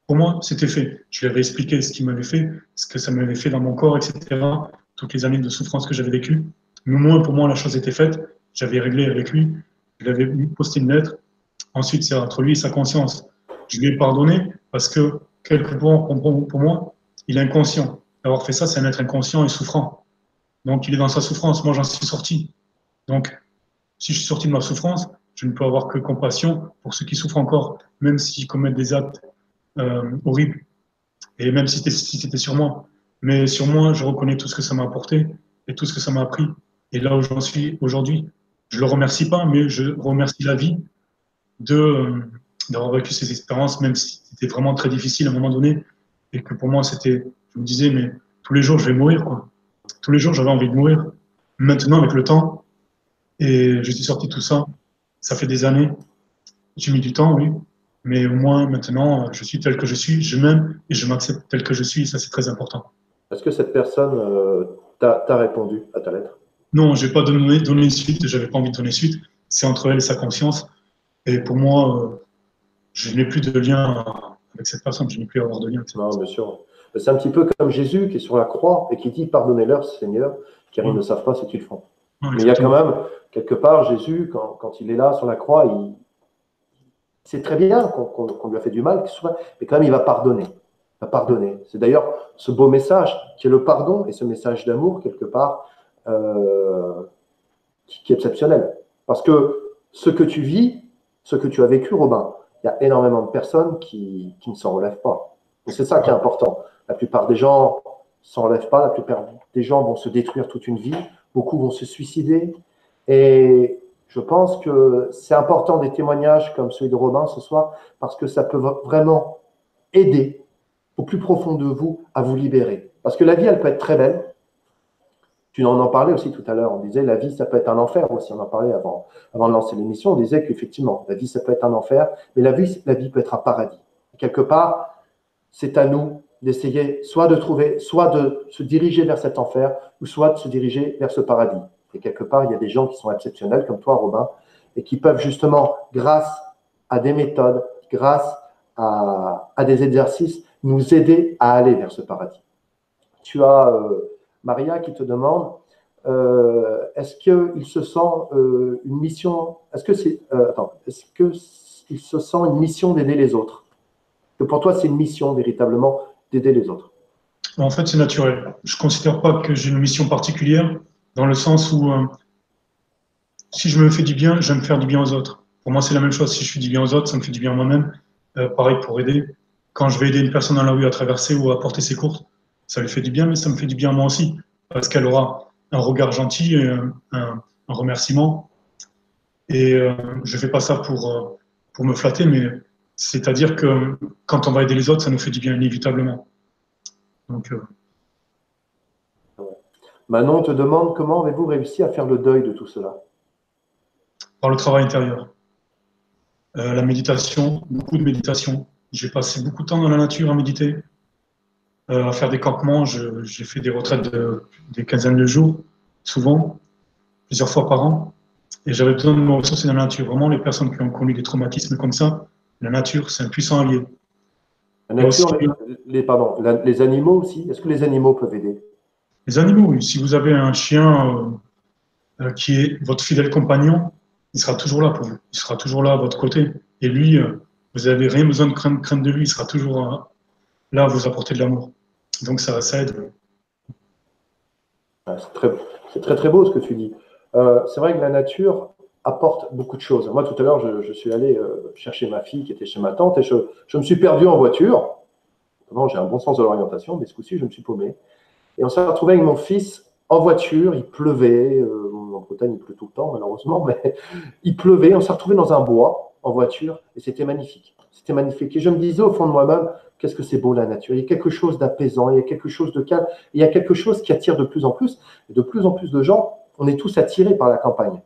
Pour moi, c'était fait. Je lui avais expliqué ce qu'il m'avait fait, ce que ça m'avait fait dans mon corps, etc. Toutes les années de souffrance que j'avais vécues. Mais au moins, pour moi, la chose était faite. J'avais réglé avec lui. Je lui avais posté une lettre. Ensuite, c'est entre lui et sa conscience. Je lui ai pardonné parce que, quelque part, pour moi, il est inconscient. D'avoir fait ça, c'est un être inconscient et souffrant. Donc, il est dans sa souffrance. Moi, j'en suis sorti. Donc, si je suis sorti de ma souffrance, je ne peux avoir que compassion pour ceux qui souffrent encore, même s'ils commettent des actes euh, horribles. Et même si c'était sur moi. Mais sur moi, je reconnais tout ce que ça m'a apporté et tout ce que ça m'a appris. Et là où j'en suis aujourd'hui, je le remercie pas, mais je remercie la vie de euh, d'avoir vécu ces expériences, même si c'était vraiment très difficile à un moment donné, et que pour moi c'était, je me disais, mais tous les jours je vais mourir, quoi. Tous les jours j'avais envie de mourir. Maintenant, avec le temps, et je suis sorti tout ça, ça fait des années. J'ai mis du temps, oui, mais au moins maintenant, je suis tel que je suis, je m'aime et je m'accepte tel que je suis, et ça c'est très important. Est-ce que cette personne euh, t'a répondu à ta lettre? Non, je n'ai pas donné, donné suite, je n'avais pas envie de donner suite. C'est entre elle et sa conscience. Et pour moi, euh, je n'ai plus de lien avec cette personne, je n'ai plus à avoir de lien. non, bien sûr. C'est un petit peu comme Jésus qui est sur la croix et qui dit Pardonnez-leur, Seigneur, car ils ne savent pas ce qu'ils font. Mais il y a quand même, quelque part, Jésus, quand, il est là sur la croix, il, c'est très bien qu'on lui a fait du mal, mais quand même, il va pardonner. Va pardonner. C'est d'ailleurs ce beau message qui est le pardon et ce message d'amour, quelque part, euh, qui, est exceptionnel. Parce que ce que tu vis, ce que tu as vécu, Robin, il y a énormément de personnes qui, ne s'en relèvent pas. C'est ça qui est important. La plupart des gens ne s'en relèvent pas, la plupart des gens vont se détruire toute une vie, beaucoup vont se suicider. Et je pense que c'est important des témoignages comme celui de Robin ce soir, parce que ça peut vraiment aider au plus profond de vous à vous libérer. Parce que la vie, elle peut être très belle, tu en, en parlais aussi tout à l'heure. On disait la vie, ça peut être un enfer aussi. On en parlait avant, avant de lancer l'émission. On disait qu'effectivement, la vie, ça peut être un enfer, mais la vie, la vie peut être un paradis. quelque part, c'est à nous d'essayer soit de trouver, soit de se diriger vers cet enfer, ou soit de se diriger vers ce paradis. Et quelque part, il y a des gens qui sont exceptionnels, comme toi, Robin, et qui peuvent justement, grâce à des méthodes, grâce à, des exercices, nous aider à aller vers ce paradis. Tu as euh, Maria qui te demande euh, est-ce qu'il se sent euh, une mission Est-ce que c'est attends Est-ce se sent une mission d'aider les autres? Que pour toi, c'est une mission véritablement d'aider les autres En fait, c'est naturel. Je ne considère pas que j'ai une mission particulière, dans le sens où euh, si je me fais du bien, j'aime faire du bien aux autres. Pour moi, c'est la même chose. Si je fais du bien aux autres, ça me fait du bien à moi-même. Euh, pareil pour aider. Quand je vais aider une personne dans la rue à traverser ou à porter ses courses, ça lui fait du bien, mais ça me fait du bien à moi aussi, parce qu'elle aura un regard gentil, un, un, remerciement. Et euh, je ne fais pas ça pour, euh, pour me flatter, mais c'est-à-dire que quand on va aider les autres, ça nous fait du bien inévitablement. Donc, euh... Manon te demande comment avez-vous réussi à faire le deuil de tout cela? Par le travail intérieur. Euh, la méditation, beaucoup de méditation. J'ai passé beaucoup de temps dans la nature à méditer, euh, à faire des campements. J'ai fait des retraites de des quinzaines de jours, souvent, plusieurs fois par an. Et j'avais besoin de me ressourcer dans la nature. Vraiment, les personnes qui ont connu des traumatismes comme ça, la nature, c'est un puissant allié. La nature, les, pardon, les animaux aussi. Est-ce que les animaux peuvent aider? Les animaux. Si vous avez un chien euh, euh, qui est votre fidèle compagnon, il sera toujours là pour vous. Il sera toujours là à votre côté. Et lui, euh, vous n'avez rien besoin de craindre, de lui. Il sera toujours là à vous apporter de l'amour. Donc ça, ça aide. C'est très, très, très beau ce que tu dis. C'est vrai que la nature apporte beaucoup de choses. Moi, tout à l'heure, je, suis allé chercher ma fille qui était chez ma tante et je, je me suis perdu en voiture. J'ai un bon sens de l'orientation, mais ce coup-ci, je me suis paumé. Et on s'est retrouvé avec mon fils en voiture, il pleuvait. Euh, en Bretagne, il pleut tout le temps, malheureusement, mais il pleuvait. On s'est retrouvé dans un bois en voiture et c'était magnifique. C'était magnifique. Et je me disais au fond de moi-même, qu'est-ce que c'est beau la nature. Il y a quelque chose d'apaisant, il y a quelque chose de calme, il y a quelque chose qui attire de plus en plus. Et de plus en plus de gens, on est tous attirés par la campagne.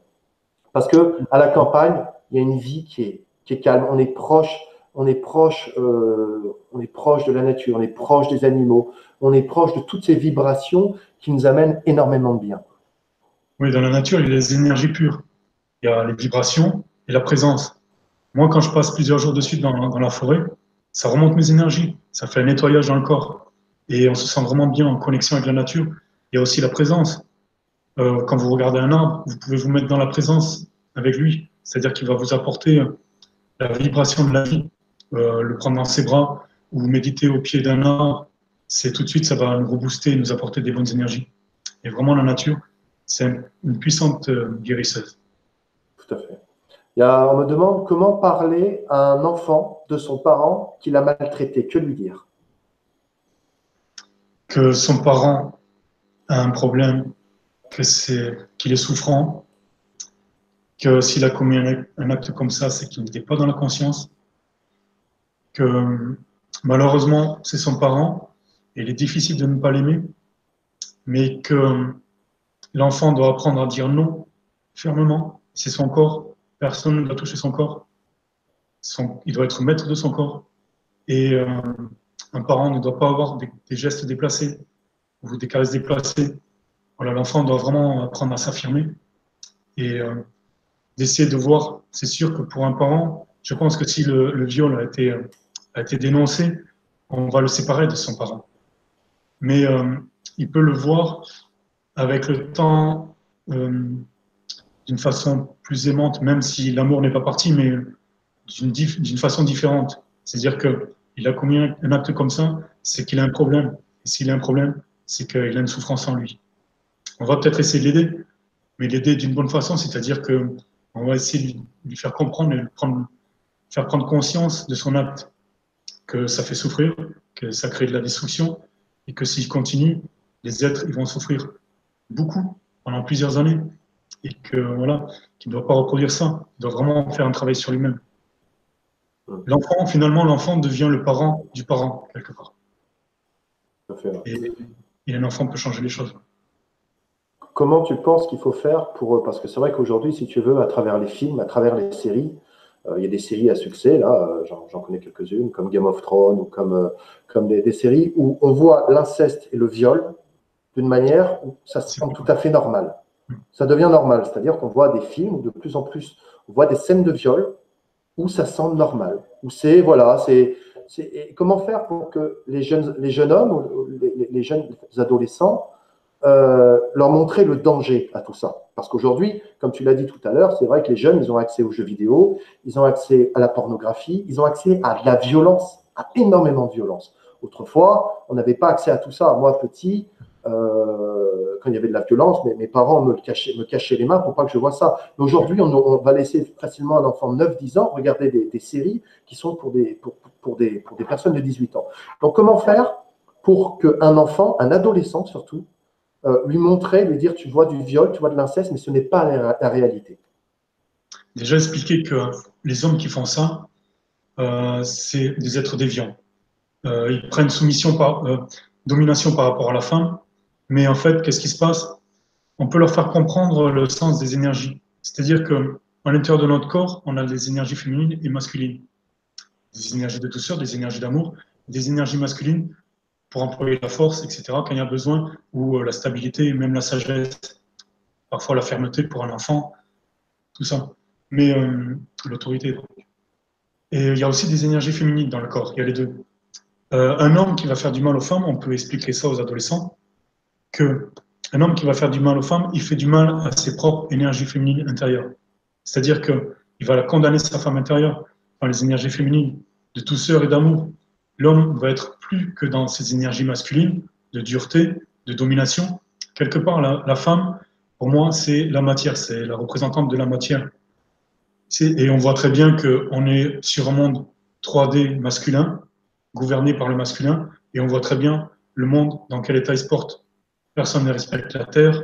Parce que à la campagne, il y a une vie qui est, calme. On est proche, on est proche, euh, on est proche de la nature, on est proche des animaux, on est proche de toutes ces vibrations qui nous amènent énormément de bien. Oui, dans la nature, il y a les énergies pures. Il y a les vibrations et la présence. Moi, quand je passe plusieurs jours de suite dans, la forêt, ça remonte mes énergies, ça fait un nettoyage dans le corps. Et on se sent vraiment bien en connexion avec la nature. Il y a aussi la présence. Euh, quand vous regardez un arbre, vous pouvez vous mettre dans la présence avec lui. C'est-à-dire qu'il va vous apporter euh, la vibration de la vie. Euh, le prendre dans ses bras ou méditer au pied d'un arbre, c'est tout de suite, ça va nous rebooster, nous apporter des bonnes énergies. Et vraiment, la nature, c'est une puissante euh, guérisseuse. Tout à fait. Il y a, on me demande comment parler à un enfant de son parent qui l'a maltraité. Que lui dire? Que son parent a un problème, que c'est qu'il est souffrant, que s'il a commis un acte comme ça, c'est qu'il n'était pas dans la conscience, que malheureusement c'est son parent, et il est difficile de ne pas l'aimer, mais que L'enfant doit apprendre à dire non fermement. C'est son corps. Personne ne doit toucher son corps. il doit être maître de son corps. Et euh, un parent ne doit pas avoir des, gestes déplacés ou des caresses déplacées. Voilà, l'enfant doit vraiment apprendre à s'affirmer et euh, d'essayer de voir. C'est sûr que pour un parent, je pense que si le, viol a été dénoncé, on va le séparer de son parent. Mais euh, il peut le voir avec le temps euh, d'une façon plus aimante, même si l'amour n'est pas parti, mais d'une façon différente. C'est-à-dire qu'il a commis un acte comme ça, c'est qu'il a un problème. Et s'il a un problème, c'est qu'il a une souffrance en lui. On va peut-être essayer de l'aider, mais l'aider d'une bonne façon, c'est-à-dire que on va essayer de lui faire comprendre et de prendre, faire prendre conscience de son acte, que ça fait souffrir, que ça crée de la destruction, et que s'il continue, les êtres ils vont souffrir beaucoup pendant plusieurs années et que voilà, qu'il ne doit pas reproduire ça. Il doit vraiment faire un travail sur lui-même. L'enfant, finalement, l'enfant devient le parent du parent, quelque part. Et, et un enfant peut changer les choses. Comment tu penses qu'il faut faire pour. Parce que c'est vrai qu'aujourd'hui, si tu veux, à travers les films, à travers les séries, il y a des séries à succès, là, euh, j'en connais quelques-unes, comme Game of Thrones ou comme, euh, comme des, séries où on voit l'inceste et le viol d'une manière où ça semble tout à fait normal. Ça devient normal, c'est-à-dire qu'on voit des films où de plus en plus, on voit des scènes de viol où ça semble normal, où c'est, voilà, c'est, comment faire pour que les jeunes, les jeunes hommes ou les, jeunes adolescents euh, leur montrer le danger à tout ça. Parce qu'aujourd'hui, comme tu l'as dit tout à l'heure, c'est vrai que les jeunes, ils ont accès aux jeux vidéo, ils ont accès à la pornographie, ils ont accès à la violence. à énormément de violence. Autrefois, on n'avait pas accès à tout ça. Moi, petit, euh, quand il y avait de la violence, mes, parents me cachaient, les mains pour pas que je vois ça. Mais aujourd'hui, on, va laisser facilement un enfant de 9-10 ans regarder des, séries qui sont pour des personnes de 18 ans. Donc, comment faire pour qu'un enfant, un adolescent surtout, euh, lui montrer, lui dire tu vois du viol, tu vois de l'inceste, mais ce n'est pas la, réalité Déjà expliquer que les hommes qui font ça, euh, c'est des êtres déviants. ils prennent soumission par, domination par rapport à la femme mais en fait, qu'est-ce qui se passe? On peut leur faire comprendre le sens des énergies. C'est-à-dire que à l'intérieur de notre corps, on a des énergies féminines et masculines. Des énergies de douceur, des énergies d'amour, des énergies masculines pour employer la force, etc., quand il y a besoin, ou euh, la stabilité, même la sagesse, parfois la fermeté pour un enfant, tout ça. Mais euh, l'autorité. Et il y a aussi des énergies féminines dans le corps, il y a les deux. Euh, un homme qui va faire du mal aux femmes, on peut expliquer ça aux adolescents, que un homme qui va faire du mal aux femmes, il fait du mal à ses propres énergies féminines intérieures. C'est-à-dire qu'il va condamner sa femme intérieure par les énergies féminines de douceur et d'amour. L'homme va être que dans ses énergies masculines de dureté, de domination. Quelque part, la, femme, pour moi, c'est la matière, c'est la représentante de la matière. Et on voit très bien qu'on est sur un monde 3D masculin, gouverné par le masculin, et on voit très bien le monde dans quel état il se porte personne ne respecte la Terre.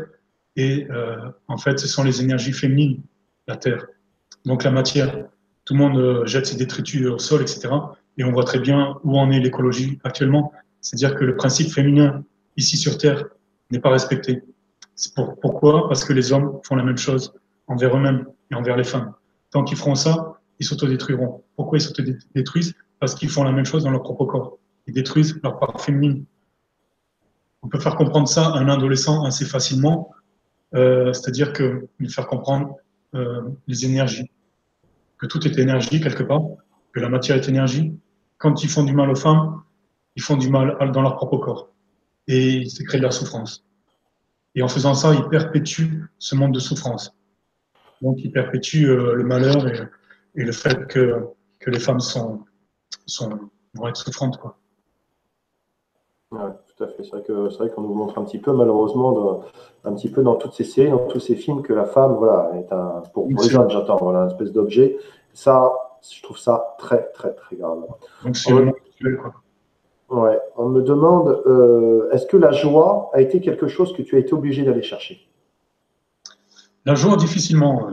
Et euh, en fait, ce sont les énergies féminines, la Terre. Donc la matière, tout le monde euh, jette ses détritus au sol, etc. Et on voit très bien où en est l'écologie actuellement. C'est-à-dire que le principe féminin ici sur Terre n'est pas respecté. Pour, pourquoi? Parce que les hommes font la même chose envers eux-mêmes et envers les femmes. Tant qu'ils feront ça, ils s'autodétruiront. Pourquoi ils s'autodétruisent? Parce qu'ils font la même chose dans leur propre corps. Ils détruisent leur part féminine on peut faire comprendre ça à un adolescent assez facilement, euh, c'est-à-dire que lui faire comprendre euh, les énergies, que tout est énergie quelque part, que la matière est énergie. Quand ils font du mal aux femmes, ils font du mal dans leur propre corps et ils créent de la souffrance. Et en faisant ça, ils perpétuent ce monde de souffrance. Donc, ils perpétuent euh, le malheur et, et, le fait que, que les femmes sont, sont, vont être souffrantes. Quoi. Ouais tout à fait. C'est vrai c'est qu'on nous montre un petit peu, malheureusement, un petit peu dans toutes ces séries, dans tous ces films, que la femme, voilà, est un pour, les jeunes, j'entends, voilà, une espèce d'objet. Ça, je trouve ça très, très, très grave. Donc c'est vraiment quoi. Ouais. On me demande, euh, est-ce que la joie a été quelque chose que tu as été obligé d'aller chercher? La joie, difficilement.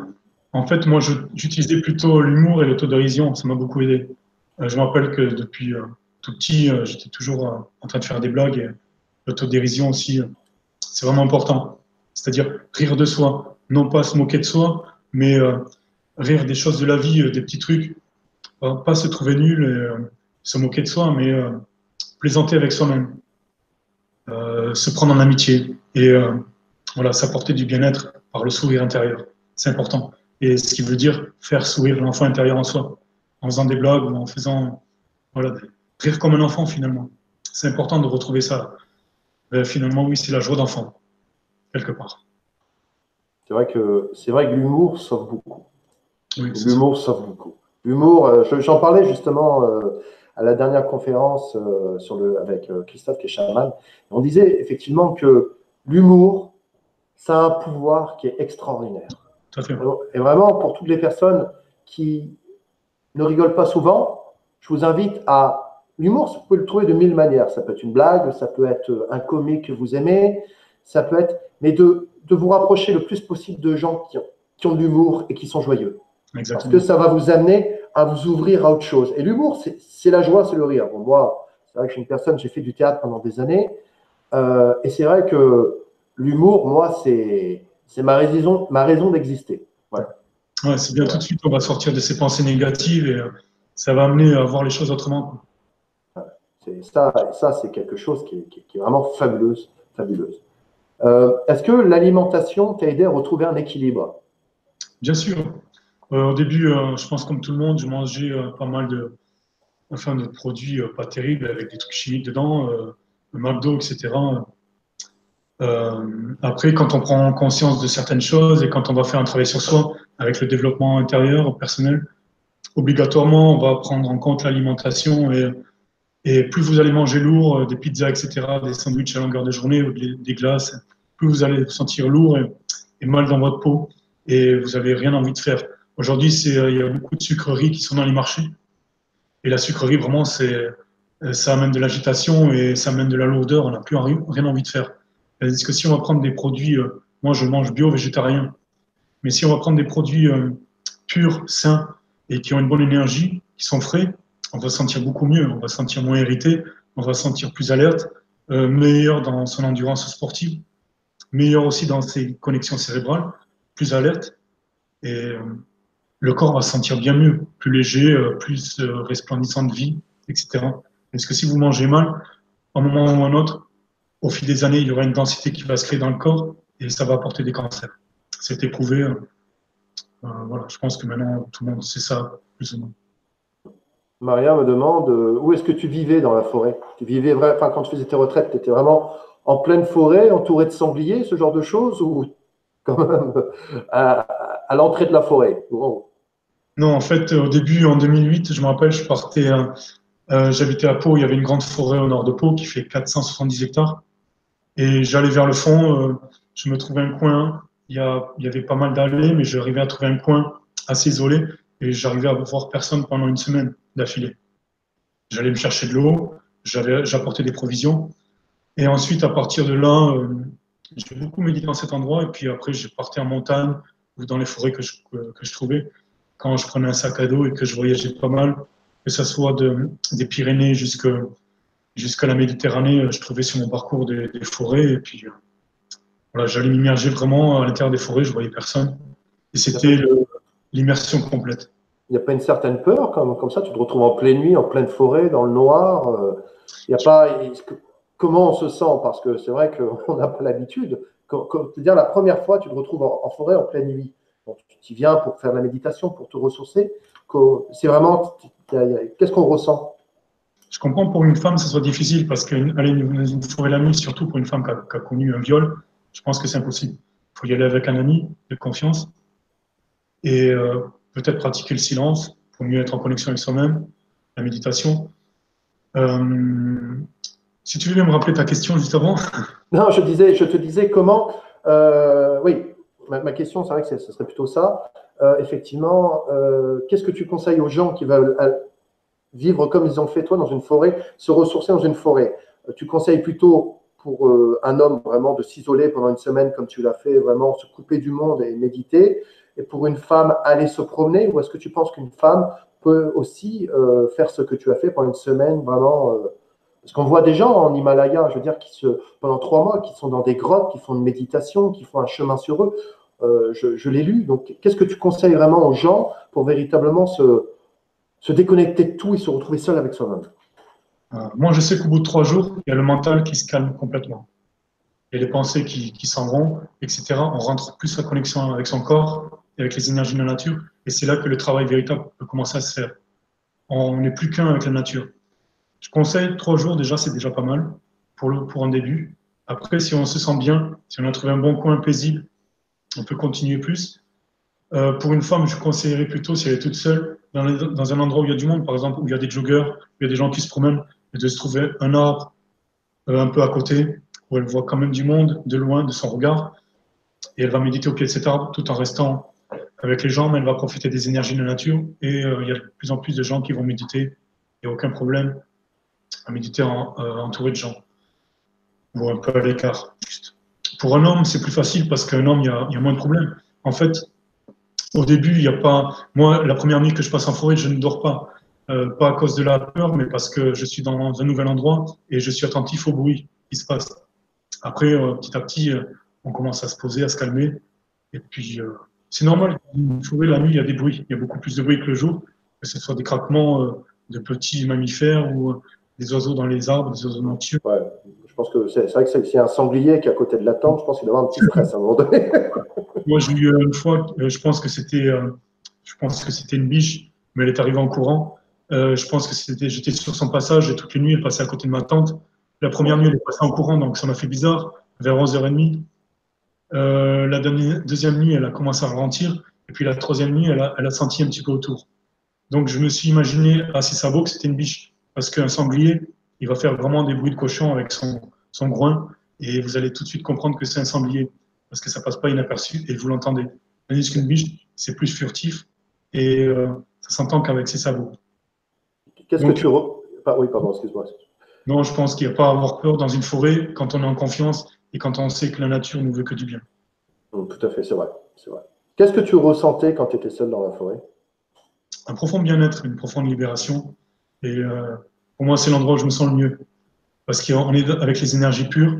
En fait, moi, j'utilisais plutôt l'humour et l'autodérision. Ça m'a beaucoup aidé. Euh, je me rappelle que depuis euh, tout petit, j'étais toujours euh, en train de faire des blagues. Et l'autodérision aussi, c'est vraiment important. C'est-à-dire rire de soi, non pas se moquer de soi, mais rire des choses de la vie, des petits trucs. Pas se trouver nul et se moquer de soi, mais plaisanter avec soi-même. se prendre en amitié et voilà, s'apporter du bien-être par le sourire intérieur. C'est important. Et ce qui veut dire faire sourire l'enfant intérieur en soi, en faisant des ou en faisant voilà, rire comme un enfant finalement. C'est important de retrouver ça. Euh, finalement, oui, c'est la joie d'enfant, quelque part. C'est vrai que c'est vrai que l'humour sauve beaucoup. L'humour sauve beaucoup. L'humour, euh, j'en parlais justement euh, à la dernière conférence sur le, avec Christophe qui est chaman. On disait effectivement que l'humour, ça a un pouvoir qui est extraordinaire. Et vraiment, pour toutes les personnes qui ne rigolent pas souvent, je vous invite à L'humour, vous pouvez le trouver de mille manières. Ça peut être une blague, ça peut être un comique que vous aimez, ça peut être. Mais de, de vous rapprocher le plus possible de gens qui ont, qui ont de l'humour et qui sont joyeux. Exactement. Parce que ça va vous amener à vous ouvrir à autre chose. Et l'humour, c'est la joie, c'est le rire. Bon, moi, c'est vrai que je suis une personne, j'ai fait du théâtre pendant des années. Euh, et c'est vrai que l'humour, moi, c'est ma raison, ma raison d'exister. Ouais, c'est bien tout de suite, on va sortir de ces pensées négatives et euh, ça va amener à voir les choses autrement ça, ça c'est quelque chose qui est, vraiment fabuleuse. fabuleuse. Euh, est-ce que l'alimentation t'a aidé à retrouver un équilibre? Bien sûr. Euh, au début, euh, je pense comme tout le monde, je mangeais pas mal de, enfin, de produits pas terribles avec des trucs chimiques dedans, le McDo, etc. après, quand on prend conscience de certaines choses et quand on va faire un travail sur soi avec le développement intérieur, personnel, obligatoirement, on va prendre en compte l'alimentation et Et plus vous allez manger lourd, euh, des pizzas, etc., des sandwichs à longueur de journée ou des, glaces, plus vous allez vous sentir lourd et, mal dans votre peau et vous n'avez rien envie de faire. Aujourd'hui, il y a beaucoup de sucreries qui sont dans les marchés. Et la sucrerie, vraiment, c'est, ça amène de l'agitation et ça amène de la lourdeur. On n'a plus rien envie de faire. Est-ce que si on va prendre des produits, moi je mange bio, végétarien, mais si on va prendre des produits purs, sains et qui ont une bonne énergie, qui sont frais, on va se sentir beaucoup mieux, on va se sentir moins irrité, on va se sentir plus alerte, euh, meilleur dans son endurance sportive, meilleur aussi dans ses connexions cérébrales, plus alerte. Et euh, le corps va se sentir bien mieux, plus léger, euh, plus resplendissant de vie, etc. Parce que si vous mangez mal, à un moment ou à un autre, au fil des années, il y aura une densité qui va se créer dans le corps et ça va apporter des cancers. C'est éprouvé. voilà, je pense que maintenant tout le monde sait ça plus ou moins. Maria me demande euh, où est-ce que tu vivais dans la forêt? Tu vivais enfin, quand tu faisais tes retraites, tu étais vraiment en pleine forêt, entouré de sangliers, ce genre de choses, ou quand même à, l'entrée de la forêt? Non, en fait, au début, en 2008, je me rappelle, je partais, euh, euh, j'habitais à Pau, il y avait une grande forêt au nord de Pau qui fait 470 hectares, et j'allais vers le fond, je me trouvais un coin, il y, avait pas mal d'allées, mais j'arrivais à trouver un coin assez isolé, et j'arrivais à voir personne pendant une semaine d'affilée. J'allais me chercher de l'eau, j'apportais des provisions. Et ensuite, à partir de là, euh, j'ai beaucoup médité dans cet endroit. Et puis après, j'ai parti en montagne ou dans les forêts que, je, trouvais. Quand je prenais un sac à dos et que je voyageais pas mal, que ce soit de, des Pyrénées jusqu'à la Méditerranée, je trouvais sur mon parcours des, forêts. Et puis, euh, voilà, j'allais m'immerger vraiment à l'intérieur des forêts, je voyais personne. Et c'était l'immersion complète. Il n'y a pas une certaine peur comme, comme ça Tu te retrouves en pleine nuit, en pleine forêt, dans le noir. Euh, y a pas. Comment on se sent? Parce que c'est vrai qu'on n'a pas l'habitude. C'est-à-dire la première fois, tu te retrouves en, forêt en pleine nuit. Tu y viens pour faire la méditation, pour te ressourcer. C'est vraiment. Qu'est-ce qu'on ressent? Je comprends pour une femme, ce soit difficile parce qu'aller dans une forêt la nuit, surtout pour une femme qui a, connu un viol, je pense que c'est impossible. Il faut y aller avec un ami de confiance. Et euh, peut-être pratiquer le silence pour mieux être en connexion avec soi-même, la méditation. Euh, si tu veux me rappeler ta question juste avant. Non, je, disais, je te disais comment. Euh, oui, ma, question, c'est vrai que ce serait plutôt ça. Euh, effectivement, qu'est-ce que tu conseilles aux gens qui veulent vivre comme ils ont fait toi dans une forêt, se ressourcer dans une forêt? Tu conseilles plutôt pour un homme vraiment de s'isoler pendant une semaine comme tu l'as fait, vraiment se couper du monde et méditer? Et pour une femme aller se promener? Ou est-ce que tu penses qu'une femme peut aussi euh, faire ce que tu as fait pendant une semaine vraiment euh, Parce qu'on voit des gens en Himalaya, je veux dire, qui se, pendant trois mois, qui sont dans des grottes, qui font une méditation, qui font un chemin sur eux. Euh, je, l'ai lu. Donc, qu'est-ce que tu conseilles vraiment aux gens pour véritablement se, se déconnecter de tout et se retrouver seul avec soi-même? Moi, je sais qu'au bout de trois jours, il y a le mental qui se calme complètement. Il y a les pensées qui, s'en vont, etc. On rentre plus en connexion avec son corps, avec les énergies de la nature. Et c'est là que le travail véritable peut commencer à se faire. On n'est plus qu'un avec la nature. Je conseille trois jours déjà, c'est déjà pas mal pour, un début. Après, si on se sent bien, si on a trouvé un bon coin paisible, on peut continuer plus. Euh, pour une femme, je conseillerais plutôt, si elle est toute seule, dans, un endroit où il y a du monde, par exemple, où il y a des joggeurs, où il y a des gens qui se promènent, et de se trouver un arbre euh, un peu à côté, où elle voit quand même du monde de loin, de son regard, et elle va méditer au pied de cet arbre tout en restant avec les mais elle va profiter des énergies de la nature. Et euh, il y a de plus en plus de gens qui vont méditer. Il n'y a aucun problème à méditer en, euh, entouré de gens. Ou un peu à l'écart, Pour un homme, c'est plus facile parce qu'un homme, il y, a, moins de problèmes. En fait, au début, il n'y a pas. Moi, la première nuit que je passe en forêt, je ne dors pas. Euh, pas à cause de la peur, mais parce que je suis dans un nouvel endroit et je suis attentif au bruit qui se passe. Après, petit à petit, on commence à se poser, à se calmer. Et puis, c'est normal. Une forêt, la nuit, il y a des bruits. Il y a beaucoup plus de bruit que le jour, que ce soit des craquements euh, de petits mammifères ou euh, des oiseaux dans les arbres, des oiseaux nature. Ouais, je pense que c'est vrai que s'il y a un sanglier qui est à côté de la tente, je pense qu'il doit avoir un petit stress à un moment donné. Moi, j'ai eu une fois, euh, je pense que c'était, je pense que c'était une biche, mais elle est arrivée en courant. je pense que c'était, j'étais sur son passage et toute les nuit, elle passait à côté de ma tente. La première nuit, elle est passée en courant, donc ça m'a fait bizarre. Vers 11h30, euh, la deuxième nuit, elle a commencé à ralentir. Et puis la troisième nuit, elle a, elle a senti un petit peu autour. Donc je me suis imaginé à ses sabots que c'était une biche. Parce qu'un sanglier, il va faire vraiment des bruits de cochon avec son, son groin et vous allez tout de suite comprendre que c'est un sanglier parce que ça passe pas inaperçu et vous l'entendez. Tandis qu'une biche, c'est plus furtif et euh, ça s'entend qu'avec ses sabots. Qu'est-ce que tu. oui, pardon, excuse-moi. Non, je pense qu'il n'y a pas à avoir peur dans une forêt quand on est en confiance et quand on sait que la nature nous veut que du bien. Mm, tout à fait, c'est vrai. vrai. Qu'est-ce que tu ressentais quand tu étais seul dans la forêt? Un profond bien-être, une profonde libération. Et euh, pour moi, c'est l'endroit où je me sens le mieux. Parce qu'on est avec les énergies pures,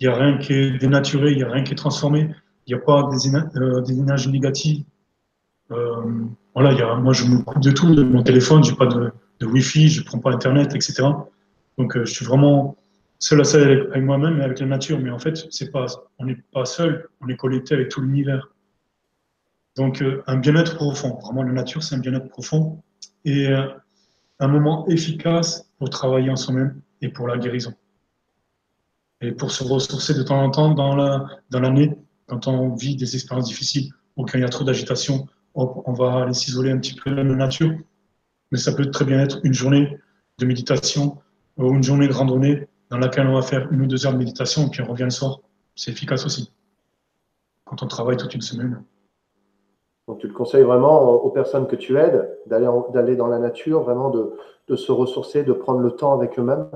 il n'y a rien qui est dénaturé, il n'y a rien qui est transformé, il n'y a pas des, euh, des énergies négatives. Euh, voilà, moi, je me coupe de tout, de mon téléphone, je n'ai pas de, de Wi-Fi, je ne prends pas Internet, etc. Donc, euh, je suis vraiment seul à seul avec, moi-même et avec la nature. Mais en fait, c'est pas, on n'est pas seul, on est connecté avec tout l'univers. Donc, un bien-être profond. Vraiment, la nature, c'est un bien-être profond et un moment efficace pour travailler en soi-même et pour la guérison. Et pour se ressourcer de temps en temps dans l'année, quand on vit des expériences difficiles ou quand il y a trop d'agitation, on va aller s'isoler un petit peu dans la nature. Mais ça peut très bien être une journée de méditation ou une journée de randonnée dans laquelle on va faire une ou deux heures de méditation et puis on revient le soir. C'est efficace aussi. Quand on travaille toute une semaine. Donc tu le conseilles vraiment aux personnes que tu aides d'aller dans la nature, vraiment de, de, se ressourcer, de prendre le temps avec eux-mêmes?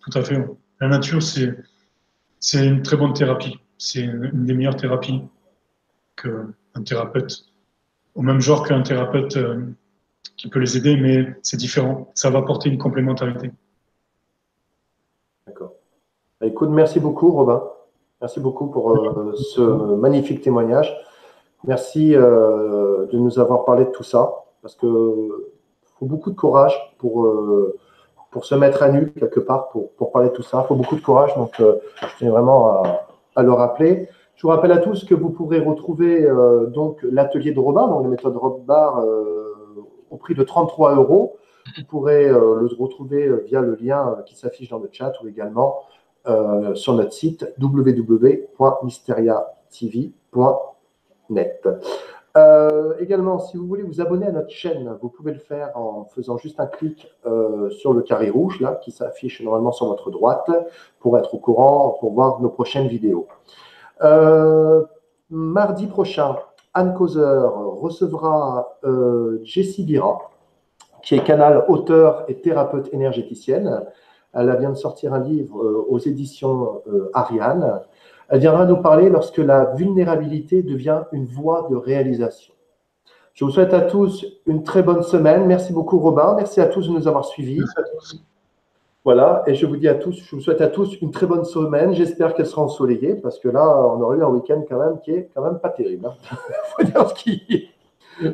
Tout à fait. La nature, c'est une très bonne thérapie. C'est une des meilleures thérapies qu'un thérapeute, au même genre qu'un thérapeute euh, qui peut les aider, mais c'est différent. Ça va apporter une complémentarité. D'accord. Bah, écoute, merci beaucoup, Robin. Merci beaucoup pour euh, ce magnifique témoignage. Merci euh, de nous avoir parlé de tout ça, parce que faut beaucoup de courage pour, euh, pour se mettre à nu quelque part, pour, pour parler de tout ça. Il faut beaucoup de courage, donc je tiens vraiment à, le rappeler. Je vous rappelle à tous que vous pourrez retrouver donc l'atelier de Robin, donc la méthode Robbar au prix de 33 euros. Vous pourrez euh, le retrouver euh, via le lien euh, qui s'affiche dans le chat ou également sur notre site www.mysteriatv.net. également, si vous voulez vous abonner à notre chaîne, vous pouvez le faire en faisant juste un clic sur le carré rouge là, qui s'affiche normalement sur votre droite pour être au courant, pour voir nos prochaines vidéos. mardi prochain, Anne Causeur recevra euh, Jessie Bira, qui est canal auteur et thérapeute énergéticienne. Elle vient de sortir un livre euh, aux éditions euh, Ariane. Elle viendra nous parler lorsque la vulnérabilité devient une voie de réalisation. Je vous souhaite à tous une très bonne semaine. Merci beaucoup Robin. Merci à tous de nous avoir suivis. Merci à tous. Voilà, et je vous dis à tous, je vous souhaite à tous une très bonne semaine. J'espère qu'elle sera ensoleillée, parce que là, on aurait eu un week-end quand même qui est quand même pas terrible. Hein. faut dire ce qui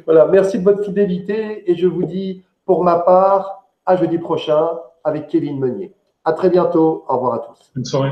Voilà, merci de votre fidélité et je vous dis pour ma part à jeudi prochain avec Kevin Meunier. À très bientôt. Au revoir à tous. Bonne soirée.